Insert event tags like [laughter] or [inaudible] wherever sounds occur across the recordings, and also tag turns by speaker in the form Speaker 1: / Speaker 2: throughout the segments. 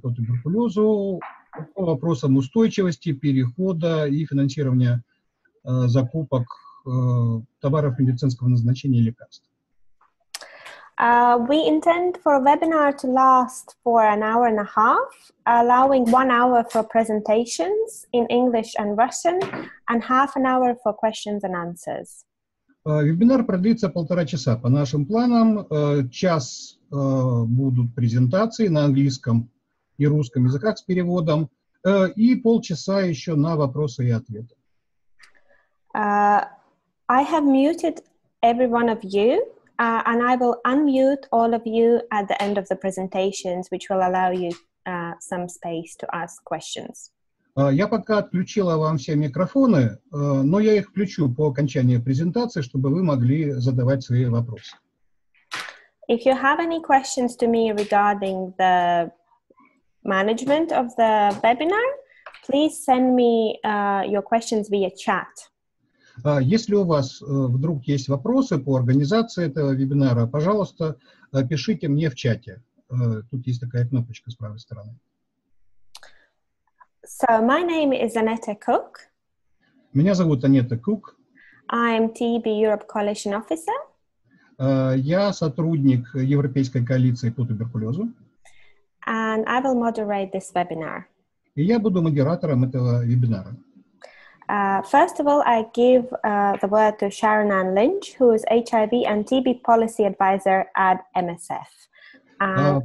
Speaker 1: по туберкулезу по вопросам устойчивости, перехода и финансирования э, закупок э, товаров медицинского назначения и лекарств.
Speaker 2: Uh, we intend for a webinar to last for an hour and a half, allowing one hour for presentations in English and Russian, and half an hour for questions and answers.
Speaker 1: Uh, вебинар продлится полтора часа. По нашим планам, uh, час uh, будут презентации на английском и русском языках с переводом, и полчаса еще на вопросы и ответы.
Speaker 2: Uh, I have muted every one of you uh, and I will unmute all of you at the end of the presentations, which will allow you uh, some space to ask questions.
Speaker 1: Я пока отключила вам все микрофоны, но я их включу по окончании презентации, чтобы вы могли задавать свои вопросы.
Speaker 2: If you have any questions to me regarding the management of the webinar, please send me uh, your questions via chat.
Speaker 1: Если у вас вдруг есть вопросы по организации этого вебинара, пожалуйста, пишите мне в чате. Тут есть такая кнопочка с правой стороны.
Speaker 2: So my name is Aneta Cook.
Speaker 1: Меня зовут Анета Кук.
Speaker 2: I'm TB Europe Coalition Officer.
Speaker 1: Я сотрудник Европейской коалиции по туберкулезу.
Speaker 2: And I will moderate this webinar.
Speaker 1: И я буду модератором этого вебинара.
Speaker 2: Uh, first of all, I give uh, the word to Sharon Ann Lynch, who is HIV and TB Policy Advisor at MSF.
Speaker 1: Uh,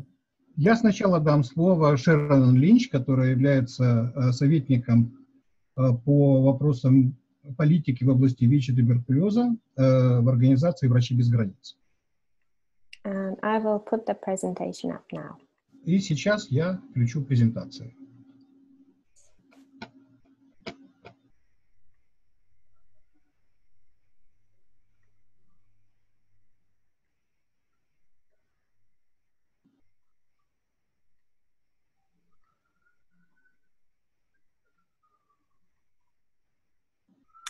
Speaker 1: Я сначала дам слово Шерон Линч, которая является советником по вопросам политики в области ВИЧ и туберкулеза в организации «Врачи без границ».
Speaker 2: And I will put the presentation up now.
Speaker 1: И сейчас я включу презентацию.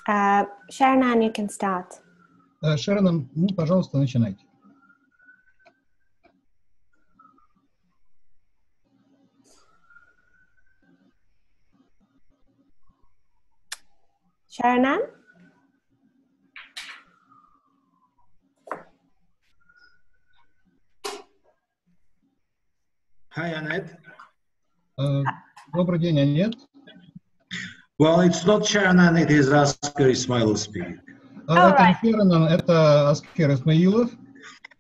Speaker 2: Uh, Sharon, you can start.
Speaker 1: Шерон, ну, пожалуйста, начинайте.
Speaker 2: Sharon?
Speaker 3: Hi, Annette.
Speaker 1: Uh, добрый день, Анет.
Speaker 3: Well, it's not Sharon, it is Askar Ismailov speaking.
Speaker 1: Uh, это right. Шерон, это Аскер Исмаилов.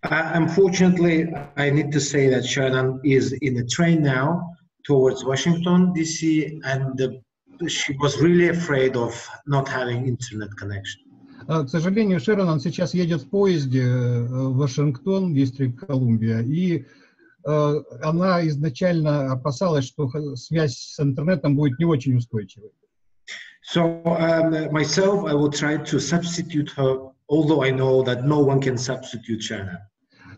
Speaker 3: Uh, unfortunately, I need to say that Sharon is in a train now towards Washington, D.C., and the she was really afraid of not having internet connection.
Speaker 1: К сожалению, Шерон сейчас едет в поезде в Вашингтон, Дистрикт Колумбия, и она изначально опасалась, что связь с интернетом будет не очень устойчивой.
Speaker 3: So um, myself, I will try to substitute her, although I know that no one can substitute Shannon.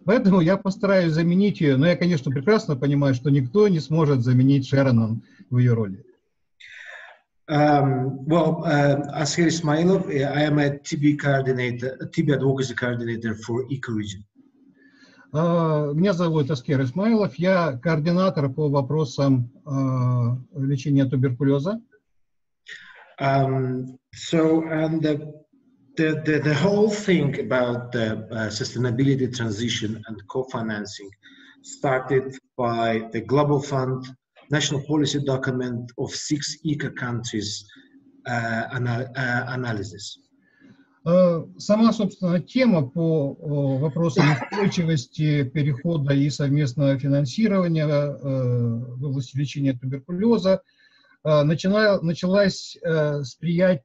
Speaker 1: Поэтому я постараюсь заменить ее, но я, конечно, прекрасно понимаю, что никто не сможет заменить Шеронон в ее роли.
Speaker 3: Um, well, uh, Asker Ismailov, I am a TB coordinator, a TB advocacy coordinator for eco-region.
Speaker 1: Uh, меня зовут Аскер Исмаилов, я координатор по вопросам uh, лечения туберкулеза.
Speaker 3: Um, so, and the, the, the, the, whole thing about the uh, sustainability transition and co-financing started by the Global Fund national policy document of six ECA countries ana uh, analysis.
Speaker 1: Сама, собственно, тема по вопросам устойчивости, перехода и совместного финансирования в области лечения туберкулеза начала, началась с, прият,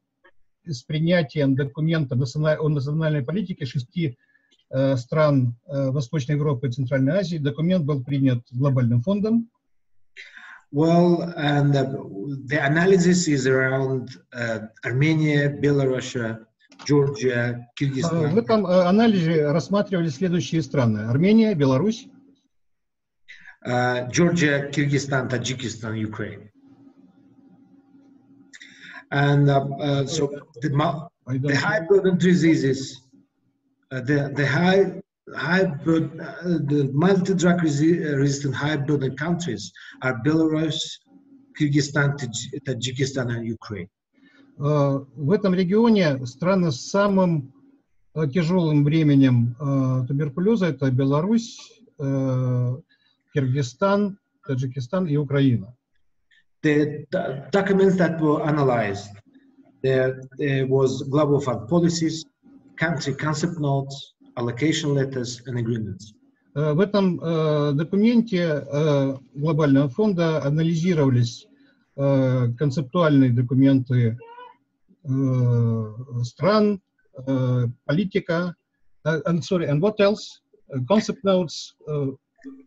Speaker 1: с принятием документа о национальной политике шести стран Восточной Европы и Центральной Азии. Документ был принят Глобальным фондом.
Speaker 3: Well, and the, the analysis is around uh, Armenia, Belarus, Georgia, Kyrgyzstan.
Speaker 1: В этом анализе рассматривали следующие страны. Армения, Беларусь.
Speaker 3: Uh, Georgia, Kyrgyzstan, Tajikistan, Ukraine. And uh, uh, so the, the high burden diseases, uh, the, the high high burden, uh, the multi-drug resi- resistant high burden countries are Belarus, Kyrgyzstan, Taj- Tajikistan, and Ukraine.
Speaker 1: Э, В этом регионе страны с самым э, тяжелым бременем э, туберкулеза – это Беларусь, э, Киргизстан, Таджикистан и Украина.
Speaker 3: The, the documents that were analyzed, there, there was global fund policies, country concept notes, allocation letters, and agreements.
Speaker 1: Э, В этом э, документе э, Глобального фонда анализировались э, концептуальные документы стран, политика, and sorry, and what else? Concept notes,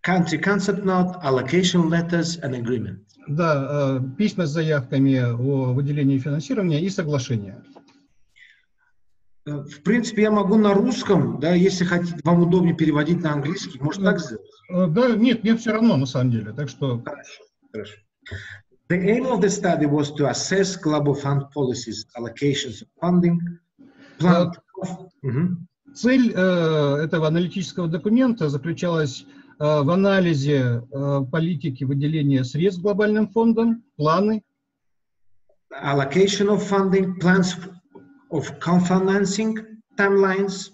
Speaker 3: Country concept note, allocation letters, and agreements.
Speaker 1: да, письма с заявками о выделении финансирования и соглашения.
Speaker 3: Э, В принципе, я могу на русском, да, если хотите, вам удобнее переводить на английский, может так сделать?
Speaker 1: Э, Да, нет, мне все равно на самом деле, так что
Speaker 3: Хорошо, хорошо. The aim of the study was to assess global fund policies, allocations of funding, plan. Мгм.
Speaker 1: Цель э, этого аналитического документа заключалась э, в анализе э, политики выделения средств глобальным фондом, планы,
Speaker 3: allocation of funding, plans of co-financing, timelines,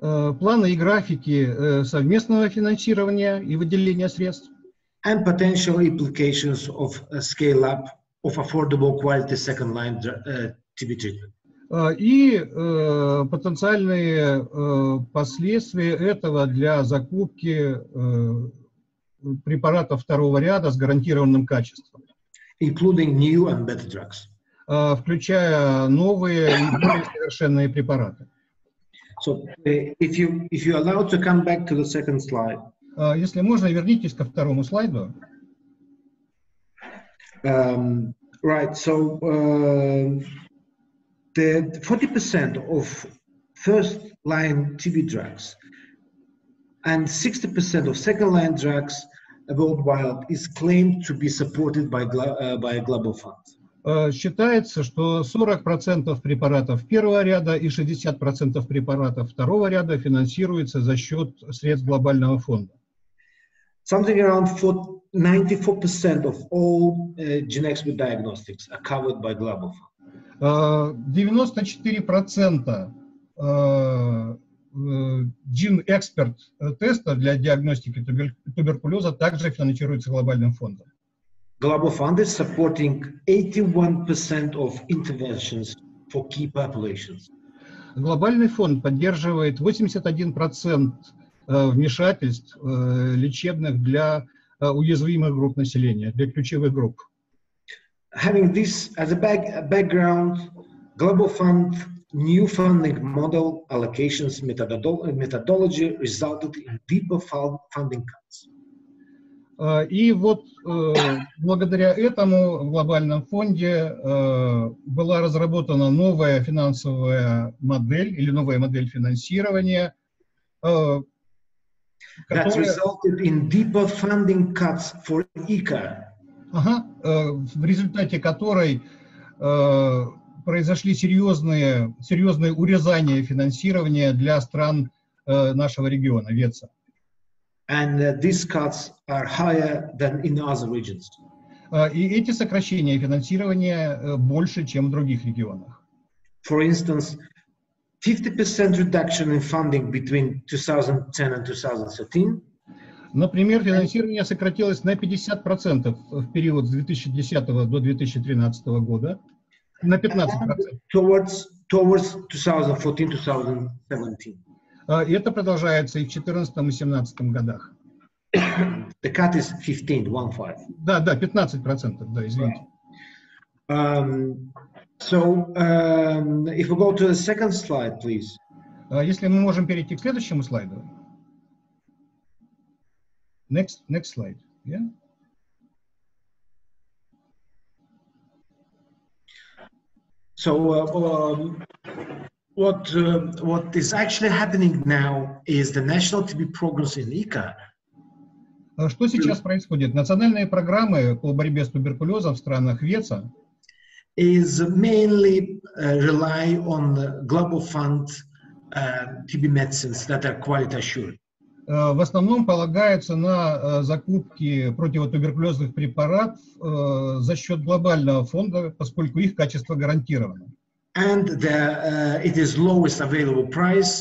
Speaker 1: э, планы и графики э, совместного финансирования и выделения средств,
Speaker 3: and potential implications of a scale-up of affordable quality second-line uh, TB treatment.
Speaker 1: э, и э, потенциальные э, последствия этого для закупки э, препаратов второго ряда с гарантированным качеством.
Speaker 3: including new and better drugs.
Speaker 1: э, включая новые и более совершенные препараты.
Speaker 3: So uh, if you if you allow to come back to the second slide,
Speaker 1: Э, Если можно, вернитесь ко второму слайду.
Speaker 3: um, right? So um the 40% of first-line TB drugs and 60% of second-line drugs worldwide is claimed to be supported by glo- uh, by a global fund.
Speaker 1: Э, Считается, что 40% препаратов первого ряда и 60% препаратов второго ряда финансируется за счет средств глобального фонда.
Speaker 3: Something around four, 94% of all uh, gene expert diagnostics are covered by global fund.
Speaker 1: Э, 94% э, э, Gene Expert теста для диагностики тубер- туберкулеза также финансируется глобальным фондом.
Speaker 3: Global Fund is supporting 81% of interventions for key populations.
Speaker 1: Глобальный фонд поддерживает 81% э, вмешательств э, лечебных для э, уязвимых групп населения, для ключевых групп.
Speaker 3: Having this as a, back, a background, Global Fund new funding model allocations methodolo- methodology resulted in deeper fund- funding cuts.
Speaker 1: Э, И вот э, благодаря этому в глобальном фонде э, была разработана новая финансовая модель или новая модель финансирования,
Speaker 3: That resulted in deeper funding cuts for ICA,
Speaker 1: ага, в результате которой произошли серьезные, серьезные урезания финансирования для стран нашего региона, ВЕЦа.
Speaker 3: And uh, these cuts are higher than in other regions.
Speaker 1: Э, И эти сокращения финансирования э, больше, чем в других регионах.
Speaker 3: For instance, 50% reduction in funding between 2010 and 2013,
Speaker 1: Например, финансирование сократилось на 50% в период с 2010 до 2013 года, на 15%.
Speaker 3: towards towards 2014-2017.
Speaker 1: А, И это продолжается и в 2014 и 2017 годах. [coughs]
Speaker 3: The cut is 15, one five.
Speaker 1: Да, да, 15%, да, извините.
Speaker 3: Um, so um, if we go to the second slide, please.
Speaker 1: А, Если мы можем перейти к следующему слайду. Next, next slide. Yeah?
Speaker 3: So uh, um, what uh, what is actually happening now is the national TB programs in ICA
Speaker 1: А Что сейчас происходит? Национальные программы по борьбе с туберкулезом в странах ВЕЦа
Speaker 3: is mainly uh, rely on global fund uh, TB medicines that are quality assured.
Speaker 1: Э, В основном полагаются на э, закупки противотуберкулезных препаратов э, за счет глобального фонда, поскольку их качество гарантировано.
Speaker 3: And the, uh, it is lowest available price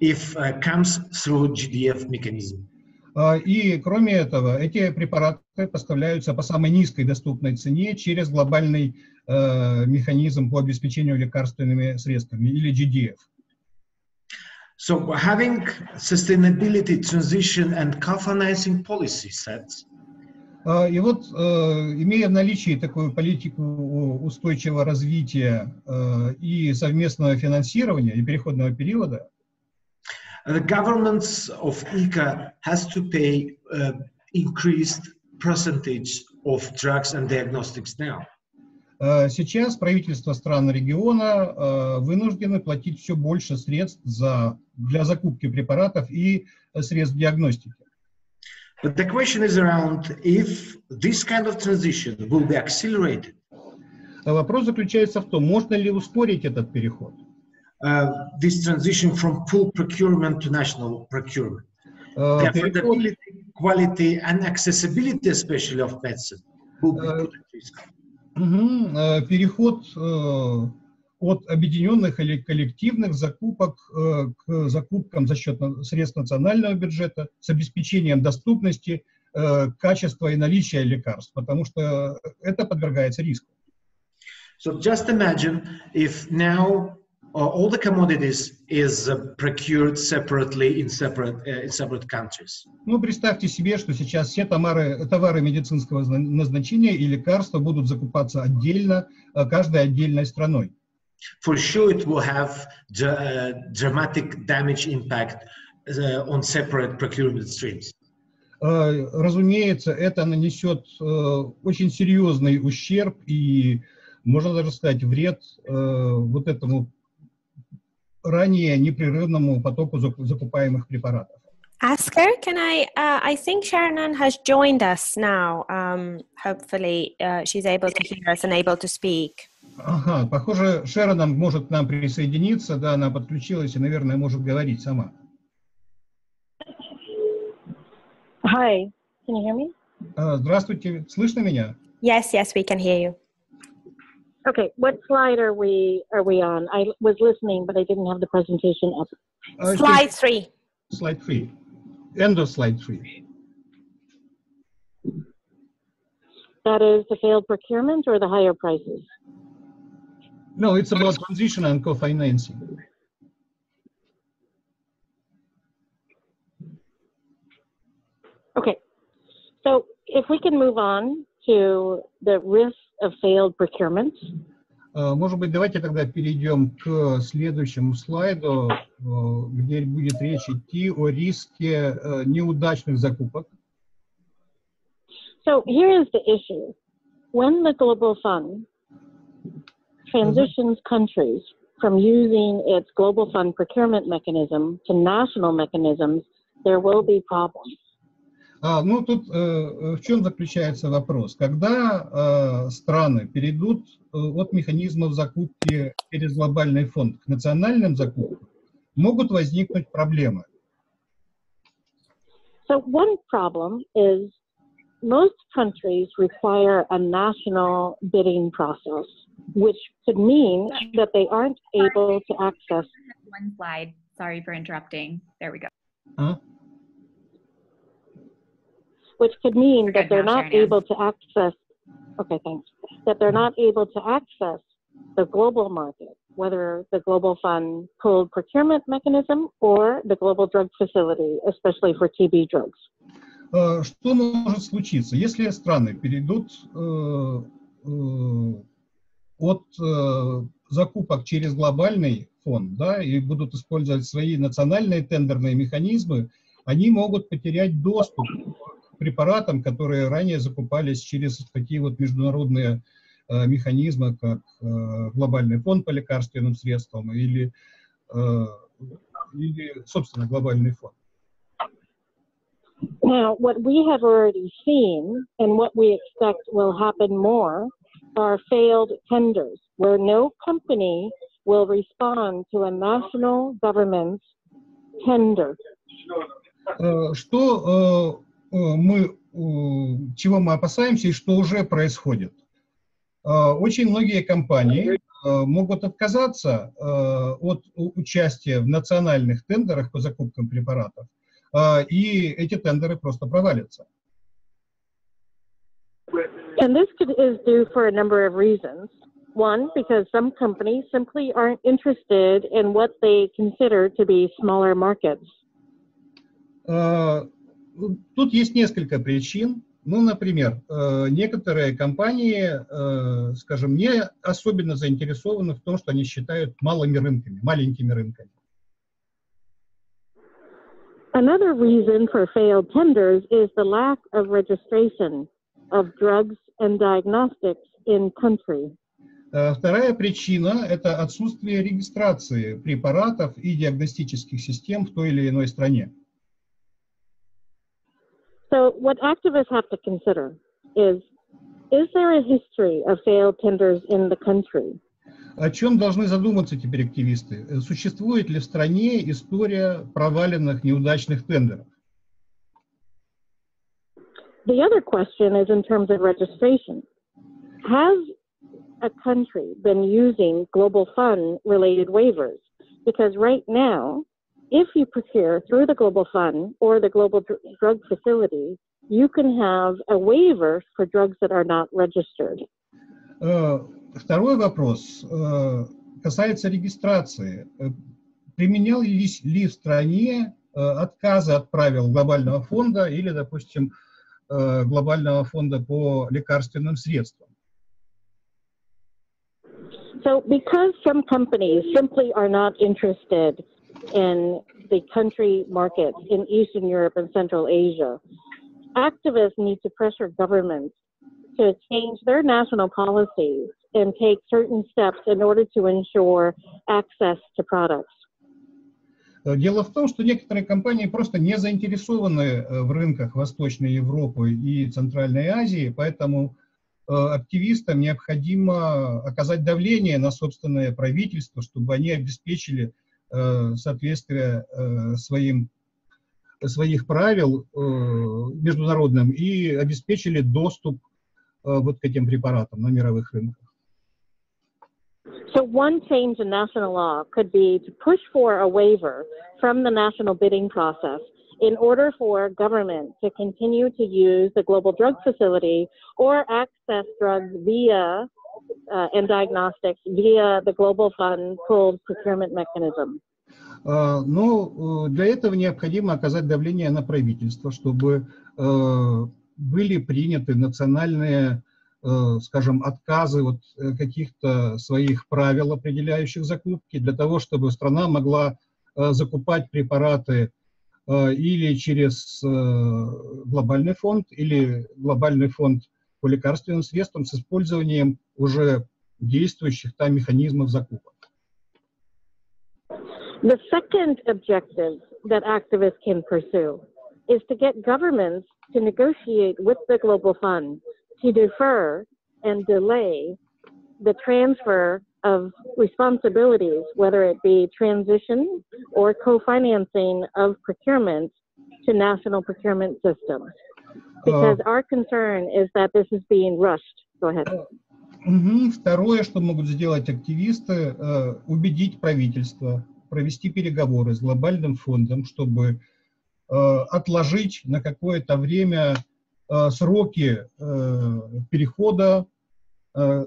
Speaker 3: if uh, comes through GDF mechanism.
Speaker 1: А, И кроме этого, эти препараты поставляются по самой низкой доступной цене через глобальный э, механизм по обеспечению лекарственными средствами или GDF.
Speaker 3: So having sustainability transition and co-financing policy sets,
Speaker 1: А, И вот, э, имея в наличии такую политику устойчивого развития э, и совместного финансирования и переходного периода,
Speaker 3: the governments of ICA has to pay uh, increased percentage of drugs and diagnostics now.
Speaker 1: сейчас правительства стран региона вынуждены платить все больше средств за, для закупки препаратов и средств диагностики.
Speaker 3: But the question is around if this kind of transition will be accelerated.
Speaker 1: А Вопрос заключается в том, можно ли ускорить этот переход.
Speaker 3: Uh, this transition from pool procurement to national procurement.
Speaker 1: Э,
Speaker 3: The
Speaker 1: переход-
Speaker 3: affordability, quality, and accessibility, especially of medicine, will be
Speaker 1: Uh,
Speaker 3: put at risk.
Speaker 1: Мгм. Э, Переход э, от объединенных или коллективных закупок э, к закупкам за счет средств национального бюджета с обеспечением доступности, э, качества и наличия лекарств, потому что это подвергается риску.
Speaker 3: So just imagine if now uh, all the commodities is uh, procured separately in separate uh, in separate countries.
Speaker 1: Ну, представьте себе, что сейчас все товары, товары медицинского зна- назначения и лекарства будут закупаться отдельно, э, каждой отдельной страной.
Speaker 3: For sure, it will have dra- uh, dramatic damage impact uh, on separate procurement streams.
Speaker 1: Э, Разумеется, это нанесет э, очень серьезный ущерб и, можно даже сказать, вред э, вот этому ранее непрерывному потоку зак- закупаемых препаратов.
Speaker 2: Asker, can I? Uh, I think Sharon has joined us now. Um, hopefully, uh, she's able to hear us and able to speak.
Speaker 1: Ага, похоже, Шеронан может к нам присоединиться, да, она подключилась и, наверное, может говорить сама.
Speaker 4: Hi, can you hear me?
Speaker 1: Э, Здравствуйте, слышно меня?
Speaker 2: Yes, yes, we can hear you.
Speaker 4: Okay, what slide are we are we on? I was listening, but I didn't have the presentation up.
Speaker 1: Э,
Speaker 2: Slide three.
Speaker 1: Slide three. End of slide three.
Speaker 4: That is the failed procurement or the higher prices?
Speaker 1: No, it's about transition and co-financing.
Speaker 4: Okay, so if we can move on to the risk of failed procurements.
Speaker 1: Э, Может быть, давайте тогда перейдем к следующему слайду, э, где будет речь идти о риске э, неудачных закупок.
Speaker 4: So here is the issue. When the Global Fund transitions countries from using its Global Fund procurement mechanism to national mechanisms, there will be problems.
Speaker 1: А, ну, тут э, э, в чем заключается вопрос? Когда э, страны перейдут э, от механизмов закупки через глобальный фонд к национальным закупкам, могут возникнуть проблемы.
Speaker 4: So one problem is most countries require a national bidding process, which could mean that they aren't able to access.
Speaker 5: One slide. Sorry for interrupting. There we go.
Speaker 1: А?
Speaker 4: which could mean
Speaker 5: We're
Speaker 4: that
Speaker 5: good
Speaker 4: they're
Speaker 5: now,
Speaker 4: not
Speaker 5: Sharon Ann.
Speaker 4: able to access, okay, thanks, that they're not able to access the global market, whether the global fund pooled procurement mechanism or the global drug facility, especially for TB drugs.
Speaker 1: Э, Что может случиться, если страны перейдут э, э, от э, закупок через глобальный фонд да, и будут использовать свои национальные тендерные механизмы, они могут потерять доступ к препаратам, которые ранее закупались через такие вот международные э, механизмы, как э, глобальный фонд по лекарственным средствам или, э, или собственно, глобальный фонд.
Speaker 4: Now, what we have already seen and what we expect will happen more are failed tenders where no company will respond to a national government's tender.
Speaker 1: Э, Что э, э, мы, чего мы опасаемся и что уже происходит? Очень многие компании могут отказаться от участия в национальных тендерах по закупкам препаратов, и эти тендеры просто провалятся.
Speaker 4: And this could, is due for a number of reasons. One, because some companies simply aren't interested in what they consider to be smaller markets.
Speaker 1: Э, Тут есть несколько причин. Ну, например, э, некоторые компании, э, скажем, не особенно заинтересованы в том, что они считают малыми рынками, маленькими рынками.
Speaker 4: Another reason for failed tenders is the lack of registration of drugs and diagnostics in country.
Speaker 1: Э, Вторая причина – это отсутствие регистрации препаратов и диагностических систем в той или иной стране.
Speaker 4: So, what activists have to consider is is there a history of failed tenders in the country?
Speaker 1: О чем должны задуматься теперь активисты? Э, Существует ли в стране история проваленных неудачных тендеров?
Speaker 4: The other question is in terms of registration. Has a country been using global fund related waivers? Because right now, if you procure through the global fund or the global Dr- drug facility, you can have a waiver for drugs that are not registered.
Speaker 1: Э, Второй вопрос э, касается регистрации. Э, Применялись ли в стране э, отказы от правил глобального фонда или, допустим, э, глобального фонда по лекарственным средствам?
Speaker 4: So, because some companies simply are not interested in the country markets in Eastern Europe and Central Asia, activists need to pressure governments to change their national policies and take certain steps in order to ensure access to products.
Speaker 1: Э, Дело в том, что некоторые компании просто не заинтересованы э, в рынках Восточной Европы и Центральной Азии, поэтому э, активистам необходимо оказать давление на собственное правительство, чтобы они обеспечили соответствие своим, своих правил международным и обеспечили доступ вот к этим препаратам на мировых рынках.
Speaker 4: So, one change in national law could be to push for a waiver from the national bidding process in order for government to continue to use the global drug facility or access drugs via uh, and diagnostics via the global fund pooled procurement mechanism.
Speaker 1: А, Но э, для этого необходимо оказать давление на правительство, чтобы э, были приняты национальные, э, скажем, отказы от э, каких-то своих правил, определяющих закупки, для того, чтобы страна могла э, закупать препараты э, или через э, глобальный фонд, или глобальный фонд по лекарственным средствам с использованием уже действующих там механизмов закупок.
Speaker 4: The second objective that activists can pursue is to get governments to negotiate with the Global Fund to defer and delay the transfer of responsibilities, whether it be transition or co financing of procurement to national procurement systems. Because our concern is that this is being rushed. Go ahead.
Speaker 1: Мгм. Второе, что могут сделать активисты, э, убедить правительство, провести переговоры с глобальным фондом, чтобы э, отложить на какое-то время э, сроки э, перехода, э,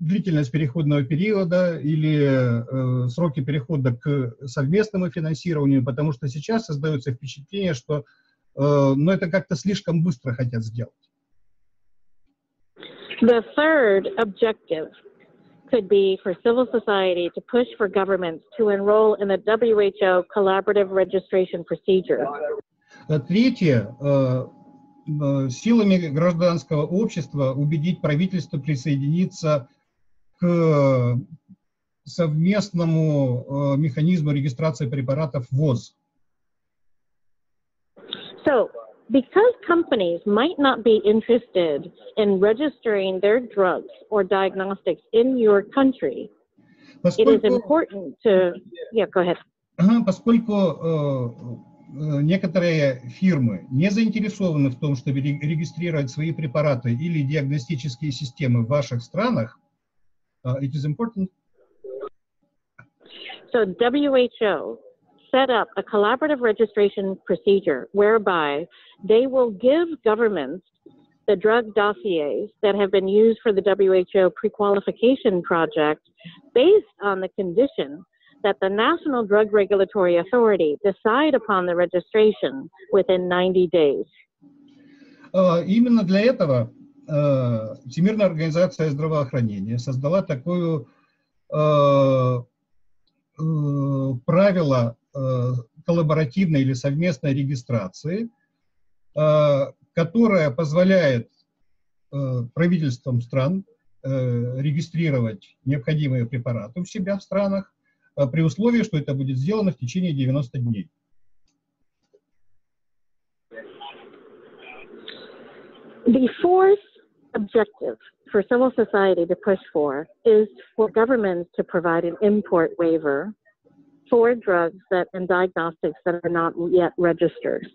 Speaker 1: длительность переходного периода или э, сроки перехода к совместному финансированию, потому что сейчас создается впечатление, что э, ну, это как-то слишком быстро хотят сделать.
Speaker 4: The third objective could be for civil society to push for governments to enroll in the WHO collaborative registration procedure.
Speaker 1: Э, Третье, э, э, силами гражданского общества убедить правительство присоединиться к совместному э, механизму регистрации препаратов ВОЗ.
Speaker 4: So, because companies might not be interested in registering their drugs or diagnostics in your country, It is
Speaker 1: Поскольку,
Speaker 4: important to, yeah, go ahead.
Speaker 1: поскольку э, э, некоторые фирмы не заинтересованы в том, чтобы ре- регистрировать свои препараты или диагностические системы в ваших странах, э, it is important
Speaker 4: So WHO set up a collaborative registration procedure whereby they will give governments the drug dossiers that have been used for the WHO pre-qualification project based on the condition that the National Drug Regulatory Authority decide upon the registration within 90 days.
Speaker 1: Э, Именно для этого э, Всемирная организация здравоохранения создала такое э, э, правило коллаборативной или совместной регистрации, которое позволяет правительствам стран э, регистрировать необходимые препараты у себя в странах при условии, что это будет сделано в течение 90 дней.
Speaker 4: The fourth objective for civil society to push for is for governments to provide an import waiver for drugs that and diagnostics that are not yet registered.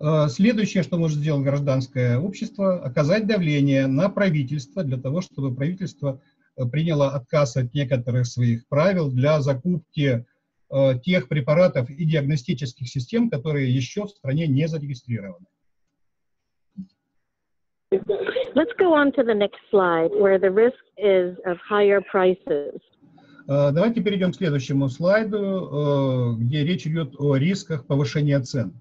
Speaker 1: Э, Следующее, что может сделать гражданское общество, оказать давление на правительство для того, чтобы правительство э, приняло отказ от некоторых своих правил для закупки э, тех препаратов и диагностических систем, которые еще в стране не зарегистрированы.
Speaker 4: Let's go on to the next slide where the risk is of higher prices.
Speaker 1: Э, Давайте перейдем к следующему слайду, где речь идет о рисках повышения цен.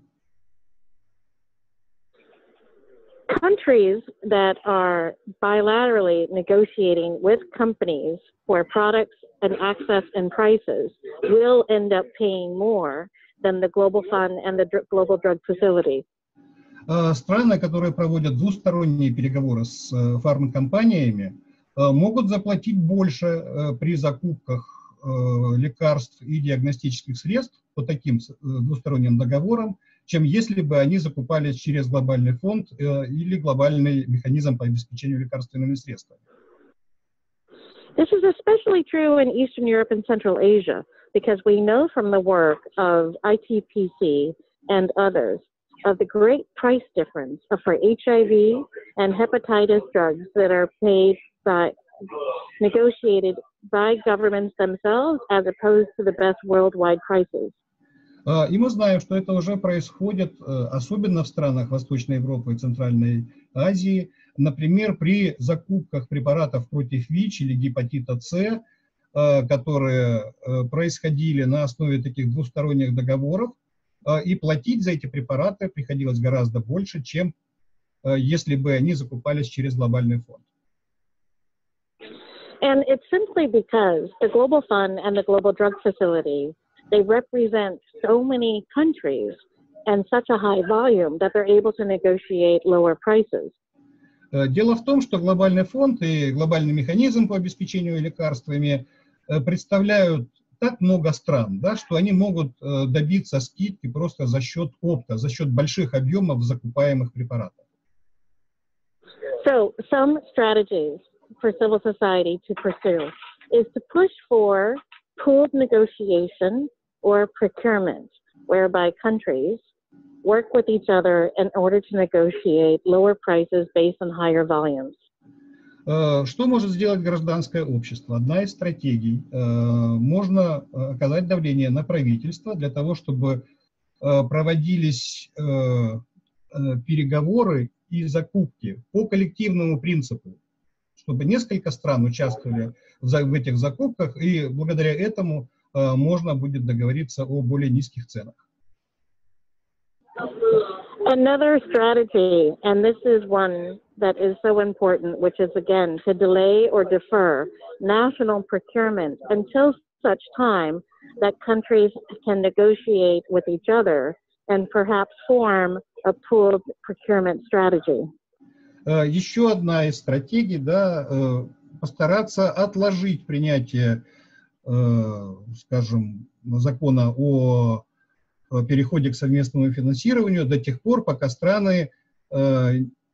Speaker 4: Countries that are bilaterally negotiating with companies for products and access and prices will end up paying more than the Global Fund and the Dr- Global Drug Facility.
Speaker 1: Э, Страны, которые проводят двусторонние переговоры с э, фармакомпаниями, э, могут заплатить больше э, при закупках э, лекарств и диагностических средств по таким с- э, двусторонним договорам, чем если бы они закупались через глобальный фонд э, или глобальный механизм по обеспечению лекарственными средствами.
Speaker 4: This is especially true in Eastern Europe and Central Asia because we know from the work of ITPC and others of the great price difference for HIV and hepatitis drugs that are paid by negotiated by governments themselves as opposed to the best worldwide prices.
Speaker 1: А, И мы знаем, что это уже происходит, э, особенно в странах Восточной Европы и Центральной Азии. Например, при закупках препаратов против ВИЧ или гепатита С, э, которые э, происходили на основе таких двусторонних договоров, и платить за эти препараты приходилось гораздо больше, чем если бы они закупались через глобальный фонд.
Speaker 4: And it's simply because the Global Fund and the Global Drug Facility, they represent so many countries and such a high volume that they're able to negotiate lower prices.
Speaker 1: Э, Дело в том, что глобальный фонд и глобальный механизм по обеспечению лекарствами э, представляют так много стран, да, что они могут э, добиться скидки просто за счет опта, за счет больших объемов закупаемых препаратов.
Speaker 4: So some strategies for civil society to pursue is to push for pooled negotiation or procurement, whereby countries work with each other in order to negotiate lower prices based on higher volumes.
Speaker 1: Э, Что может сделать гражданское общество? Одна из стратегий. э, Можно э, оказать давление на правительство для того, чтобы проводились переговоры и закупки по коллективному принципу, чтобы несколько стран участвовали в этих закупках, и благодаря этому можно будет договориться о более низких ценах.
Speaker 4: Another strategy, and this is one that is so important, which is again to delay or defer national procurement until such time that countries can negotiate with each other and perhaps form a pooled procurement strategy.
Speaker 1: Э, Еще одна из стратегий, да, э, постараться отложить принятие, э, скажем, закона о э, переходе к совместному финансированию до тех пор, пока страны э,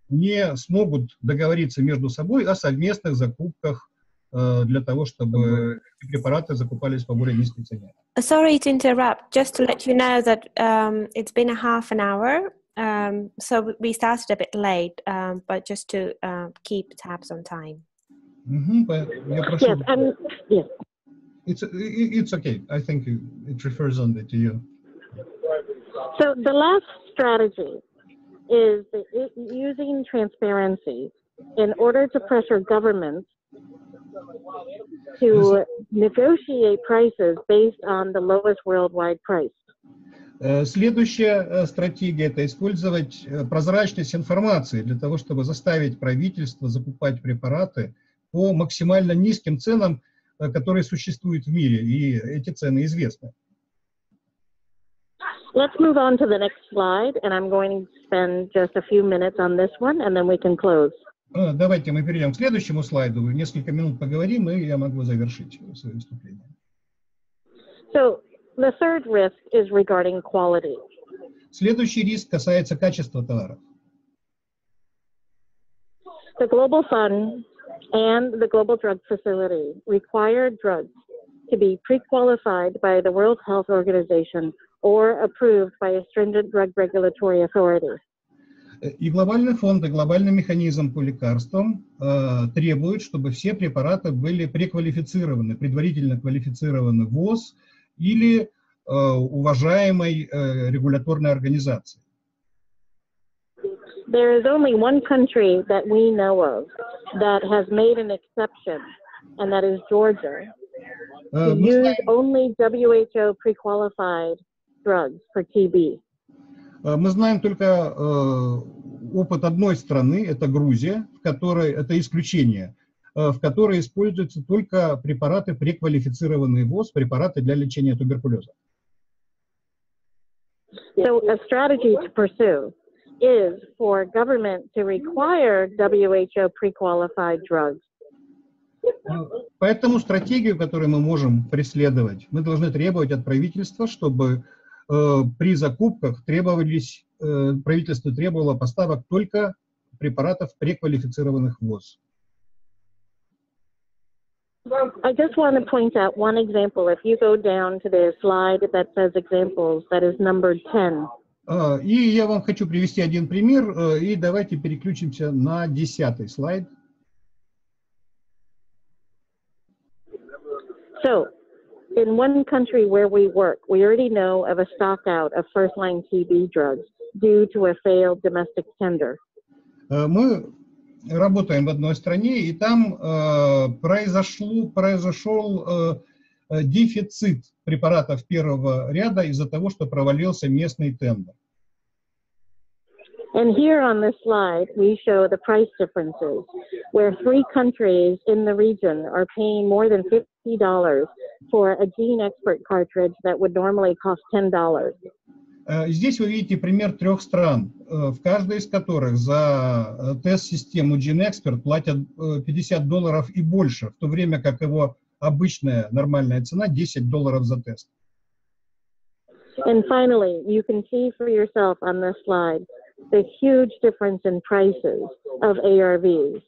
Speaker 1: не смогут договориться между собой о совместных закупках э, для того, чтобы препараты закупались по более низкой цене.
Speaker 2: Sorry to interrupt. Just to let you know that um, it's been a half an hour, um, so we started a bit late, um, but just to uh, keep tabs on time.
Speaker 1: Мгм, по- Я прошу.
Speaker 4: Yes, and yes.
Speaker 1: It's, it's okay. I think it refers only to you.
Speaker 4: So the last strategy is using transparency in order to pressure governments to negotiate prices based on the lowest worldwide price.
Speaker 1: Э, Следующая э, стратегия – это использовать э, прозрачность информации для того, чтобы заставить правительство закупать препараты по максимально низким ценам, э, которые существуют в мире, и эти цены известны.
Speaker 4: Let's move on to the next slide, and I'm going to spend just a few minutes on this one, and then we can close.
Speaker 1: Э, Давайте мы перейдем к следующему слайду, несколько минут поговорим, и я могу завершить свое выступление.
Speaker 4: So the third risk is regarding quality.
Speaker 1: Следующий риск касается качества товаров.
Speaker 4: The Global Fund and the Global Drug Facility require drugs to be pre-qualified by the World Health Organization or approved by a stringent drug regulatory authority.
Speaker 1: Э, И глобальный фонд, и глобальный механизм по лекарствам э, требуют, чтобы все препараты были преквалифицированы, предварительно квалифицированы ВОЗ или э, уважаемой э, регуляторной организацией.
Speaker 4: There is only one country that we know of that has made an exception, and that is Georgia,
Speaker 1: Э,
Speaker 4: to use only WHO pre-qualified drugs for TB.
Speaker 1: э, мы знаем только э, опыт одной страны, это Грузия, в которой, это исключение, э, в которой используются только препараты, преквалифицированные ВОЗ, препараты для лечения туберкулеза.
Speaker 4: So a strategy to pursue is for government to require WHO pre-qualified drugs
Speaker 1: Поэтому стратегию, которую мы можем преследовать, мы должны требовать от правительства, чтобы э, при закупках требовались, э, правительство требовало поставок только препаратов, преквалифицированных ВОЗ.
Speaker 4: I just want to point out one example. If you go down to the slide that says examples, that is numbered 10.
Speaker 1: А, И я вам хочу привести один пример, э, и давайте переключимся на десятый слайд.
Speaker 4: So, in one country where we work, we already know of a stock out of first line TB drugs due to a failed domestic tender.
Speaker 1: Э, Мы работаем в одной стране, и там э, произошло, произошел э, дефицит препаратов первого ряда из-за того, что провалился местный тендер.
Speaker 4: And here on this slide, we show the price differences, where three countries in the region are paying more than $50 for a gene expert cartridge that would normally cost $10.
Speaker 1: Э, Здесь вы видите пример трех стран, э, в каждой из которых за э, тест-систему GeneXpert платят э, 50 долларов и больше, в то время как его обычная нормальная цена 10 долларов за тест.
Speaker 4: And finally, you can see for yourself on this slide the huge difference in prices of ARVs,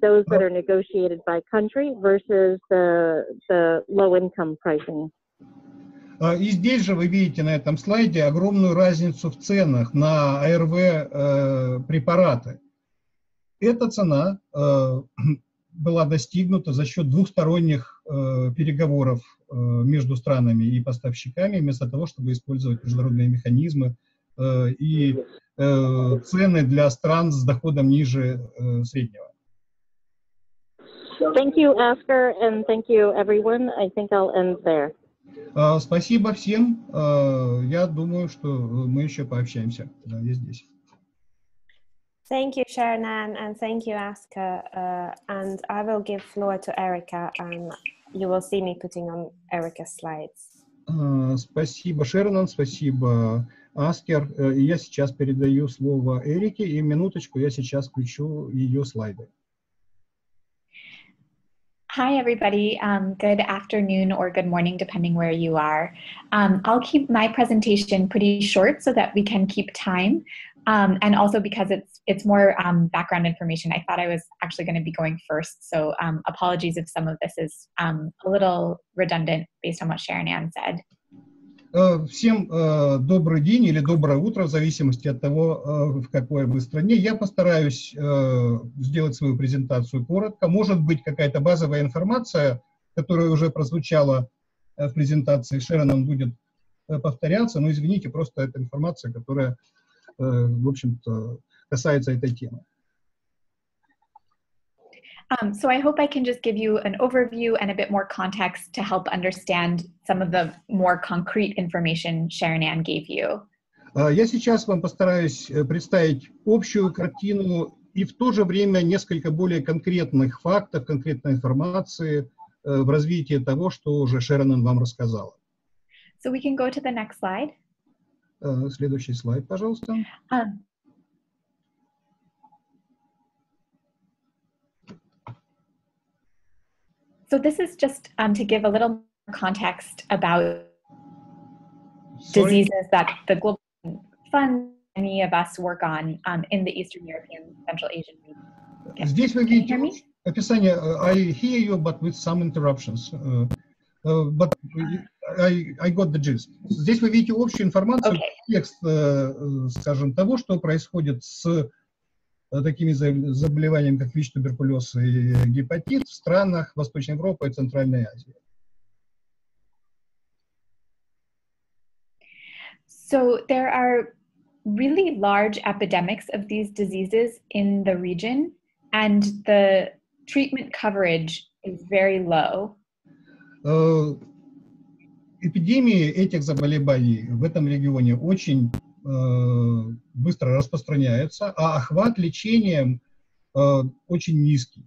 Speaker 4: those that are negotiated by country versus the, the low income pricing.
Speaker 1: А, И здесь же вы видите на этом слайде огромную разницу в ценах на АРВ э, препараты. Эта цена э, [clears throat] была достигнута за счет двухсторонних переговоров э, между странами и поставщиками, вместо того, чтобы использовать международные механизмы э, и э, цены для стран с доходом ниже э, среднего.
Speaker 4: Thank you, Asker, and thank you, everyone. I think I'll end there.
Speaker 1: А, Спасибо всем. А, Я думаю, что мы еще пообщаемся. Да, я здесь.
Speaker 2: Thank you, Sharonan, and thank you, Aska. Uh, and I will give floor to Erica, and you will see me putting on Erica's slides.
Speaker 1: А, Спасибо, Шернан, спасибо, Аскер. Э, и Я сейчас передаю слово Эрике, и минуточку я сейчас включу ее слайды.
Speaker 5: Hi, everybody. Um, good afternoon or good morning, depending where you are. Um, I'll keep my presentation pretty short so that we can keep time. Um, and also because it's it's more um, background information. I thought I was actually going to be going first, so um, apologies if some of this is um, a little redundant based on what Sharon Ann said.
Speaker 1: Э, Всем э, добрый день или доброе утро, в зависимости от того, э, в какой вы стране. Я постараюсь э, сделать свою презентацию коротко. Может быть, какая-то базовая информация, которая уже прозвучала э, в презентации Шероном, будет э, повторяться, но извините, просто это информация, которая, э, в общем-то, касается этой темы.
Speaker 5: Um, so I hope I can just give you an overview and a bit more context to help understand some of the more concrete information Sharon Ann gave you.
Speaker 1: А, Я сейчас вам постараюсь э, представить общую картину и в то же время несколько более конкретных фактов, конкретной информации э, в развитии того, что уже Шеронен вам рассказала.
Speaker 5: So we can go to the next slide.
Speaker 1: Э, Следующий слайд, пожалуйста.
Speaker 5: Um, so this is just um, to give a little more context about
Speaker 1: Sorry.
Speaker 5: diseases that the Global Fund, many of us work on um, in the Eastern European, Central Asian region.
Speaker 1: Здесь вы
Speaker 5: Can you
Speaker 1: видите
Speaker 5: hear me?
Speaker 1: описание. э, I hear you, but with some interruptions. Э, э, But I, I got the gist. Здесь вы видите общую информацию,
Speaker 5: Okay.
Speaker 1: текст, э, э, скажем, того, что происходит с э, такими за- заболеваниями, как ВИЧ, туберкулез и гепатит в странах Восточной Европы и Центральной Азии.
Speaker 5: So there are really large epidemics of these diseases in the region, and the treatment coverage is very low.
Speaker 1: Э, Эпидемии этих заболеваний в этом регионе очень э, быстро распространяются, а охват лечением э, очень низкий.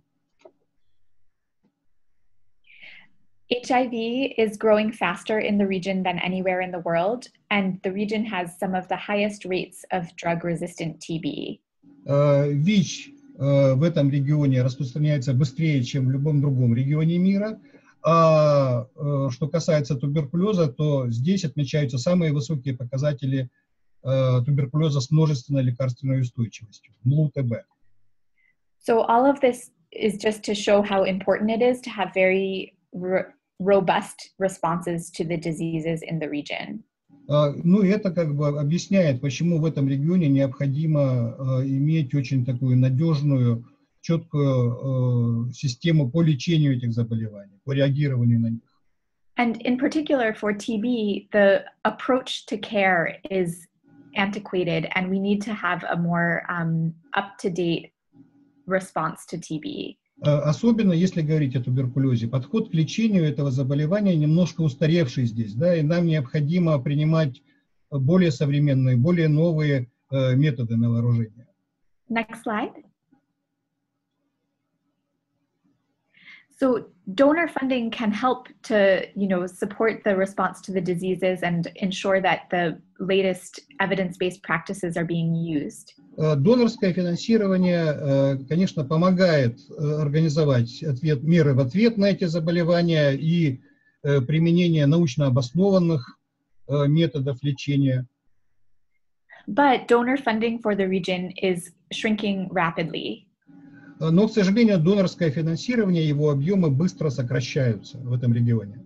Speaker 5: HIV is growing faster in the region than anywhere in the world, and the region has some of the highest rates of drug resistant TB.
Speaker 1: ВИЧ в этом регионе распространяется быстрее, чем в любом другом регионе мира. А э, что касается туберкулеза, то здесь отмечаются самые высокие показатели э, туберкулеза с множественной лекарственной устойчивостью, МЛУ-ТБ.
Speaker 5: So, all of this is just to show how important it is to have very ro- robust responses to the diseases in the region.
Speaker 1: А, Ну, это как бы объясняет, почему в этом регионе необходимо э, иметь очень такую надежную, четкую э, систему по лечению этих заболеваний, по реагированию на них.
Speaker 5: And in particular for TB, the approach to care is antiquated, and we need to have a more um, up to date response to TB.
Speaker 1: Э, Особенно если говорить о туберкулезе. Подход к лечению этого заболевания немножко устаревший здесь, да, и нам необходимо принимать более современные, более новые э, методы на вооружение.
Speaker 5: Next slide. So donor funding can help to, you know, support the response to the diseases and ensure that the latest evidence-based practices are being used.
Speaker 1: Э, Донорское финансирование, э, конечно, помогает э, организовать ответ, меры в ответ на эти заболевания и э, применение научно обоснованных э, методов лечения.
Speaker 5: But donor funding for the region is shrinking rapidly.
Speaker 1: Но, к сожалению, донорское финансирование, его объемы быстро сокращаются в этом регионе.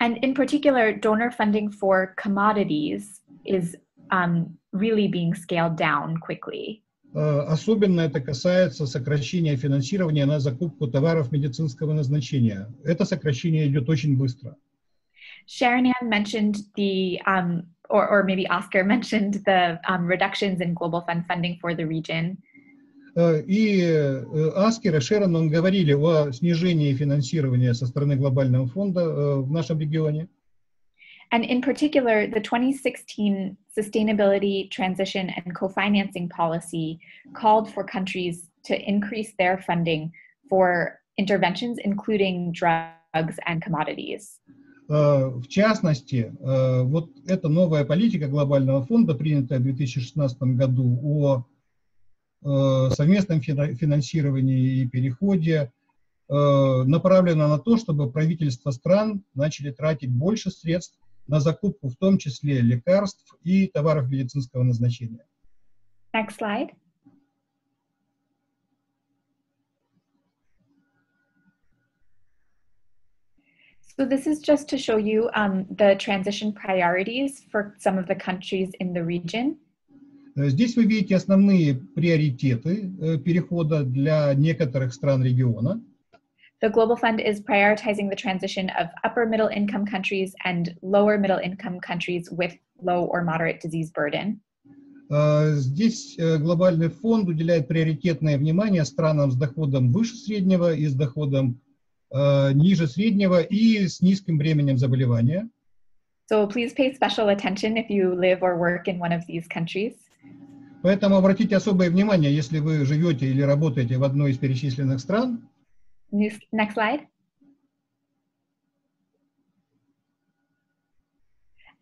Speaker 5: And in particular, donor funding for commodities is um, really being scaled down quickly.
Speaker 1: Э, Особенно это касается сокращения финансирования на закупку товаров медицинского назначения. Это сокращение идет очень быстро.
Speaker 5: Sharon Ann mentioned the, um, or, or maybe Oscar [laughs] mentioned the um, reductions in Global Fund funding for the region.
Speaker 1: Э, И э, Аскер и Шеронон говорили о снижении финансирования со стороны глобального фонда э, в нашем регионе.
Speaker 5: And in particular, the 2016 Sustainability Transition and Co-Financing Policy called for countries to increase their funding for interventions, including drugs and commodities.
Speaker 1: В частности, вот эта новая политика глобального фонда, принятая в 2016 году о совместном фина- финансировании и переходе, э, направлена на то, чтобы правительства стран начали тратить больше средств на закупку, в том числе лекарств и товаров медицинского назначения.
Speaker 5: Next slide. So this is just to show you um, the transition priorities for some of the countries in the region.
Speaker 1: Э, Здесь вы видите основные приоритеты э, перехода для некоторых стран региона.
Speaker 5: The Global Fund is prioritizing the transition of upper middle income countries and lower middle income countries with low or moderate disease burden.
Speaker 1: Э, Здесь э, глобальный фонд уделяет приоритетное внимание странам с доходом выше среднего и с доходом э, ниже среднего и с низким бременем заболевания.
Speaker 5: So please pay special attention if you live or work in one of these countries.
Speaker 1: Поэтому обратите особое внимание, если вы живете или работаете в одной из перечисленных стран,
Speaker 5: Next slide.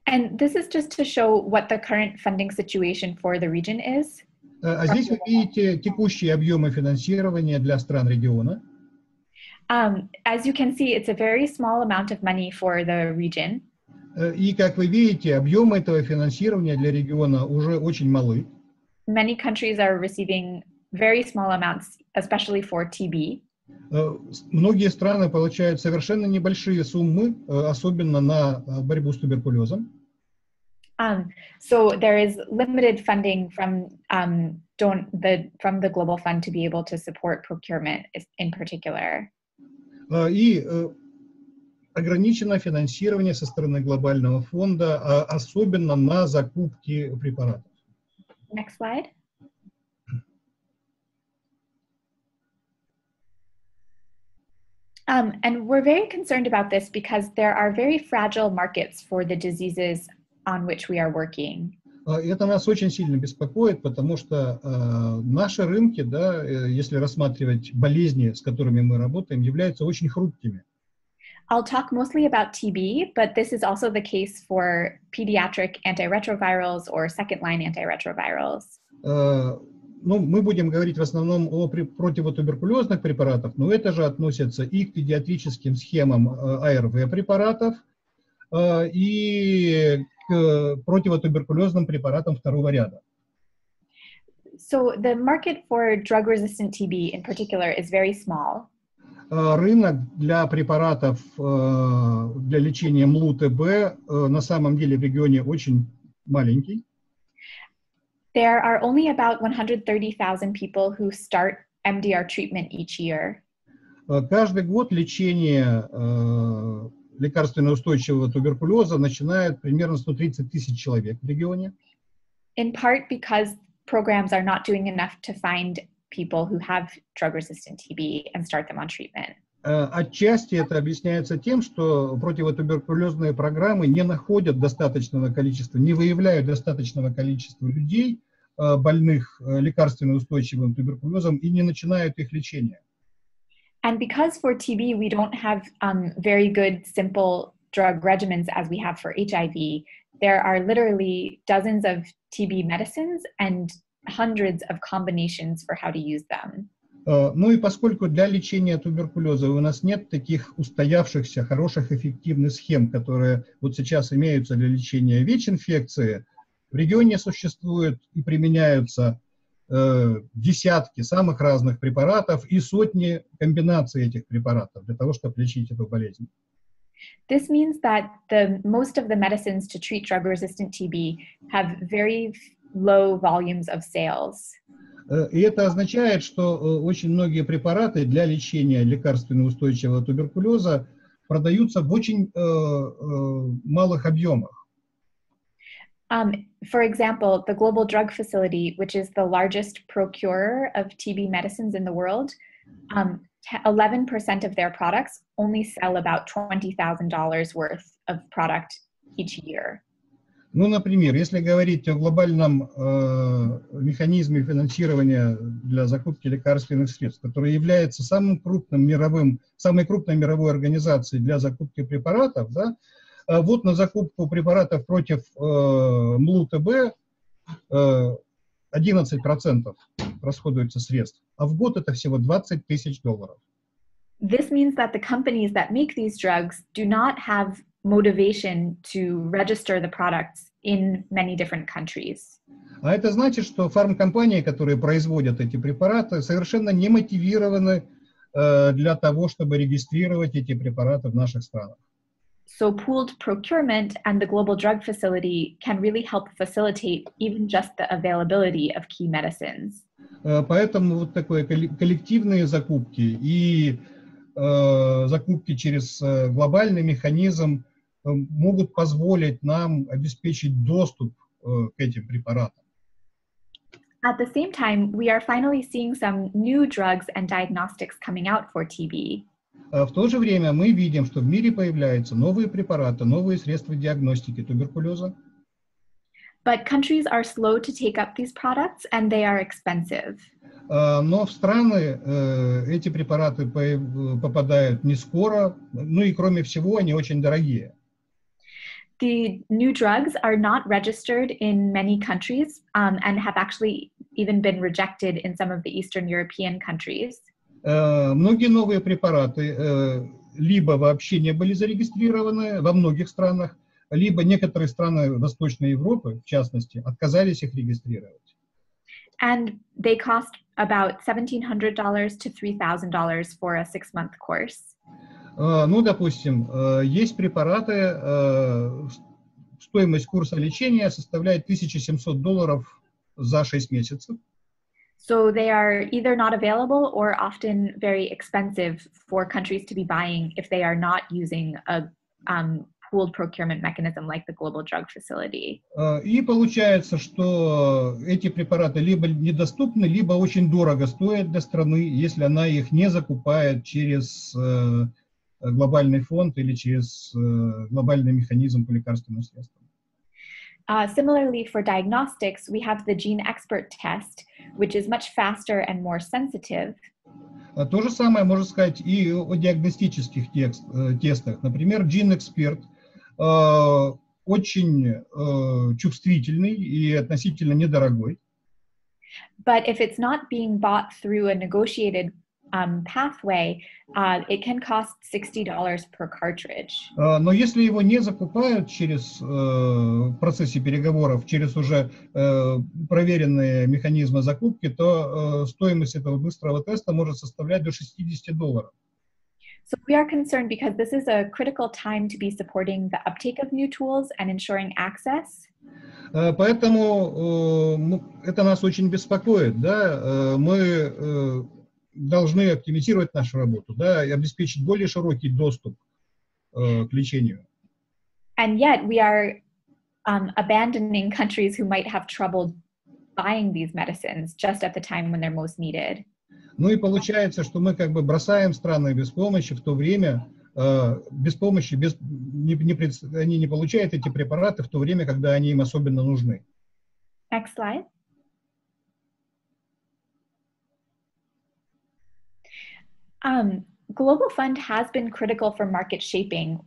Speaker 5: And this is just to show what the current funding situation for the region is.
Speaker 1: Э, а здесь вы видите текущие объемы финансирования для стран региона.
Speaker 5: Um, as you can see, it's a very small amount of money for the region.
Speaker 1: Э, И, как вы видите, объемы этого финансирования для региона уже очень малы.
Speaker 5: Many countries are receiving very small amounts, especially for TB.
Speaker 1: Э, Многие страны получают совершенно небольшие суммы, э, особенно на э, борьбу с туберкулезом.
Speaker 5: Um, so there is limited funding from um, don't the from the Global Fund to be able to support procurement in particular.
Speaker 1: Э, И э, ограничено финансирование со стороны глобального фонда, а особенно на закупки препаратов.
Speaker 5: Next slide. Um, and we're very concerned about this because there are very fragile markets for the diseases on which we are working.
Speaker 1: А, Это нас очень сильно беспокоит, потому что э, наши рынки, да, э, если рассматривать болезни, с которыми мы работаем, являются очень хрупкими.
Speaker 5: I'll talk mostly about TB, but this is also the case for pediatric antiretrovirals or second line antiretrovirals.
Speaker 1: Э, ну, мы будем говорить в основном о при- противотуберкулезных препаратах, но это же относится и к педиатрическим схемам э, АРВ препаратов, э, и к противотуберкулезным препаратам второго ряда.
Speaker 5: So the market for drug resistant TB in particular is very small.
Speaker 1: Э, Рынок для препаратов э, для лечения МЛУ-ТБ э, на самом деле в регионе очень маленький.
Speaker 5: There are only about 130,000 people who start MDR treatment each year.
Speaker 1: Каждый год лечение э, лекарственно-устойчивого туберкулеза начинает примерно 130 тысяч человек в регионе.
Speaker 5: in part because programs are not doing enough to find people who have drug resistant TB and start them on treatment.
Speaker 1: Э, Отчасти это объясняется тем, что противотуберкулезные программы не находят достаточного количества, не выявляют достаточного количества людей, э, больных э, лекарственно устойчивым туберкулезом, и не начинают их лечение.
Speaker 5: And because for TB, we don't have um, very good, simple drug regimens as we have for HIV, there are literally dozens of TB medicines and hundreds of combinations for how to use them.
Speaker 1: Э, Ну и поскольку для лечения туберкулеза у нас нет таких устоявшихся, хороших, эффективных схем, которые вот сейчас имеются для лечения ВИЧ-инфекции, в регионе существуют и применяются э, десятки самых разных препаратов и сотни комбинаций этих препаратов для того, чтобы лечить эту болезнь.
Speaker 5: This means that the most of the medicines to treat drug resistant TB have very low volumes of sales.
Speaker 1: Э, И это означает, что э, очень многие препараты для лечения лекарственно устойчивого туберкулеза продаются в очень э, э, малых объемах.
Speaker 5: Um, for example, the Global Drug Facility, which is the largest procurer of TB medicines in the world, um, te- 11% of their products only sell about $20,000 worth of product each year.
Speaker 1: Ну, например, если говорить о глобальном э, механизме финансирования для закупки лекарственных средств, который является самым крупным мировым, самой крупной мировой организацией для закупки препаратов, да, э, вот на закупку препаратов против э, МЛУ-ТБ э, 11% расходуется средств, а в год это всего 20 тысяч долларов.
Speaker 5: This means that the companies that make these drugs do not have motivation to register the products in many different countries.
Speaker 1: А это значит, что фармкомпании, которые производят эти препараты, совершенно не мотивированы э, для того, чтобы регистрировать эти препараты в наших странах.
Speaker 5: So pooled procurement and the global drug facility can really help facilitate even just the availability of key medicines.
Speaker 1: Э, Поэтому вот такое колле- коллективные закупки и э, закупки через э, глобальный механизм могут позволить нам обеспечить доступ э, к этим препаратам.
Speaker 5: At the same time, we are finally seeing some new drugs and diagnostics coming out for TB.
Speaker 1: А В то же время мы видим, что в мире появляются новые препараты, новые средства диагностики туберкулеза,
Speaker 5: But countries are slow to take up these products and they are expensive.
Speaker 1: Но в страны э, эти препараты по- попадают не скоро, ну и кроме всего они очень дорогие.
Speaker 5: The new drugs are not registered in many countries um, and have actually even been rejected in some of the Eastern European countries.
Speaker 1: Э, Многие новые препараты э, либо вообще не были зарегистрированы во многих странах, либо некоторые страны Восточной Европы, в частности, отказались их регистрировать.
Speaker 5: And they cost about $1,700 to $3,000 for a six month course.
Speaker 1: Э, Ну, допустим, э, есть препараты, э, стоимость курса лечения составляет 1700 долларов за 6 месяцев.
Speaker 5: So they are either not available or often very expensive for countries to be buying if they are not using a um, pooled procurement mechanism like the Global Drug Facility.
Speaker 1: И получается, что эти препараты либо недоступны, либо очень дорого стоят для страны, если она их не закупает через э, глобальный фонд или через э, глобальный механизм по лекарственным средствам.
Speaker 5: Uh, similarly, for diagnostics, we have the Gene Expert test, which is much faster and more sensitive.
Speaker 1: А То же самое можно сказать и о диагностических текст- э, тестах. Например, GeneXpert э, очень э, чувствительный и относительно недорогой.
Speaker 5: But if it's not being bought through a negotiated um, pathway, uh, it can cost $60 per cartridge.
Speaker 1: А, Но если его не закупают через в процессе переговоров, через уже э, проверенные механизмы закупки, то э, стоимость этого быстрого теста может составлять до 60 долларов.
Speaker 5: So we are concerned because this is a critical time to be supporting the uptake of new tools and ensuring access.
Speaker 1: Поэтому это нас очень беспокоит. Да? Мы должны оптимизировать нашу работу, да, и обеспечить более широкий доступ э, к лечению.
Speaker 5: And yet we are um, abandoning countries who might have trouble buying these medicines just at the time when they're most needed.
Speaker 1: Ну и получается, что мы как бы бросаем страны без помощи в то время, э, без помощи, без, не, не пред- они не получают эти препараты в то время, когда они им особенно нужны.
Speaker 5: Next slide. Um, Global Fund has been critical for market shaping.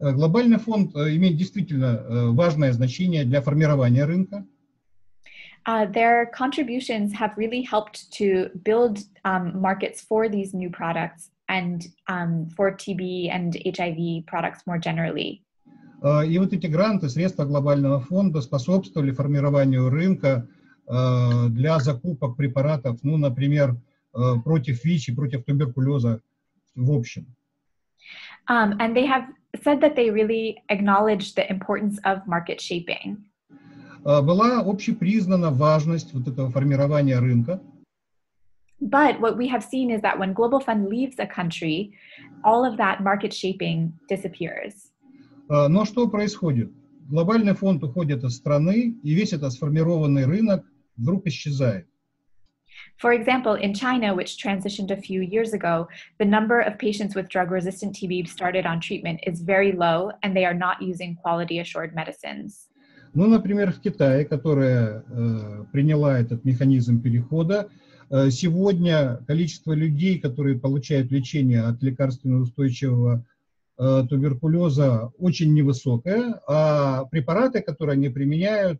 Speaker 1: Э, Глобальный фонд э, имеет действительно э, важное значение для формирования рынка.
Speaker 5: Uh, their contributions have really helped to build um, markets for these new products and um, for TB and HIV products more generally.
Speaker 1: Э, И вот эти гранты, средства глобального фонда способствовали формированию рынка э, для закупок препаратов, ну, например, э, против ВИЧ и против туберкулеза в общем.
Speaker 5: Um, and they have said that they really acknowledge the importance of market shaping.
Speaker 1: Э, Была общепризнана важность вот этого формирования рынка,
Speaker 5: But what we have seen is that when Global Fund leaves a country, all of that market shaping disappears.
Speaker 1: Э, Но что происходит? Глобальный фонд уходит из страны, и весь этот сформированный рынок вдруг исчезает.
Speaker 5: For example, in China, which transitioned a few years ago, the number of patients with drug resistant TB started on treatment is very low, and they are not using quality assured medicines.
Speaker 1: Ну, например, в Китае, которая э, приняла этот механизм перехода, э, сегодня количество людей, которые получают лечение от лекарственно устойчивого э, туберкулеза, очень невысокое, а препараты, которые они применяют,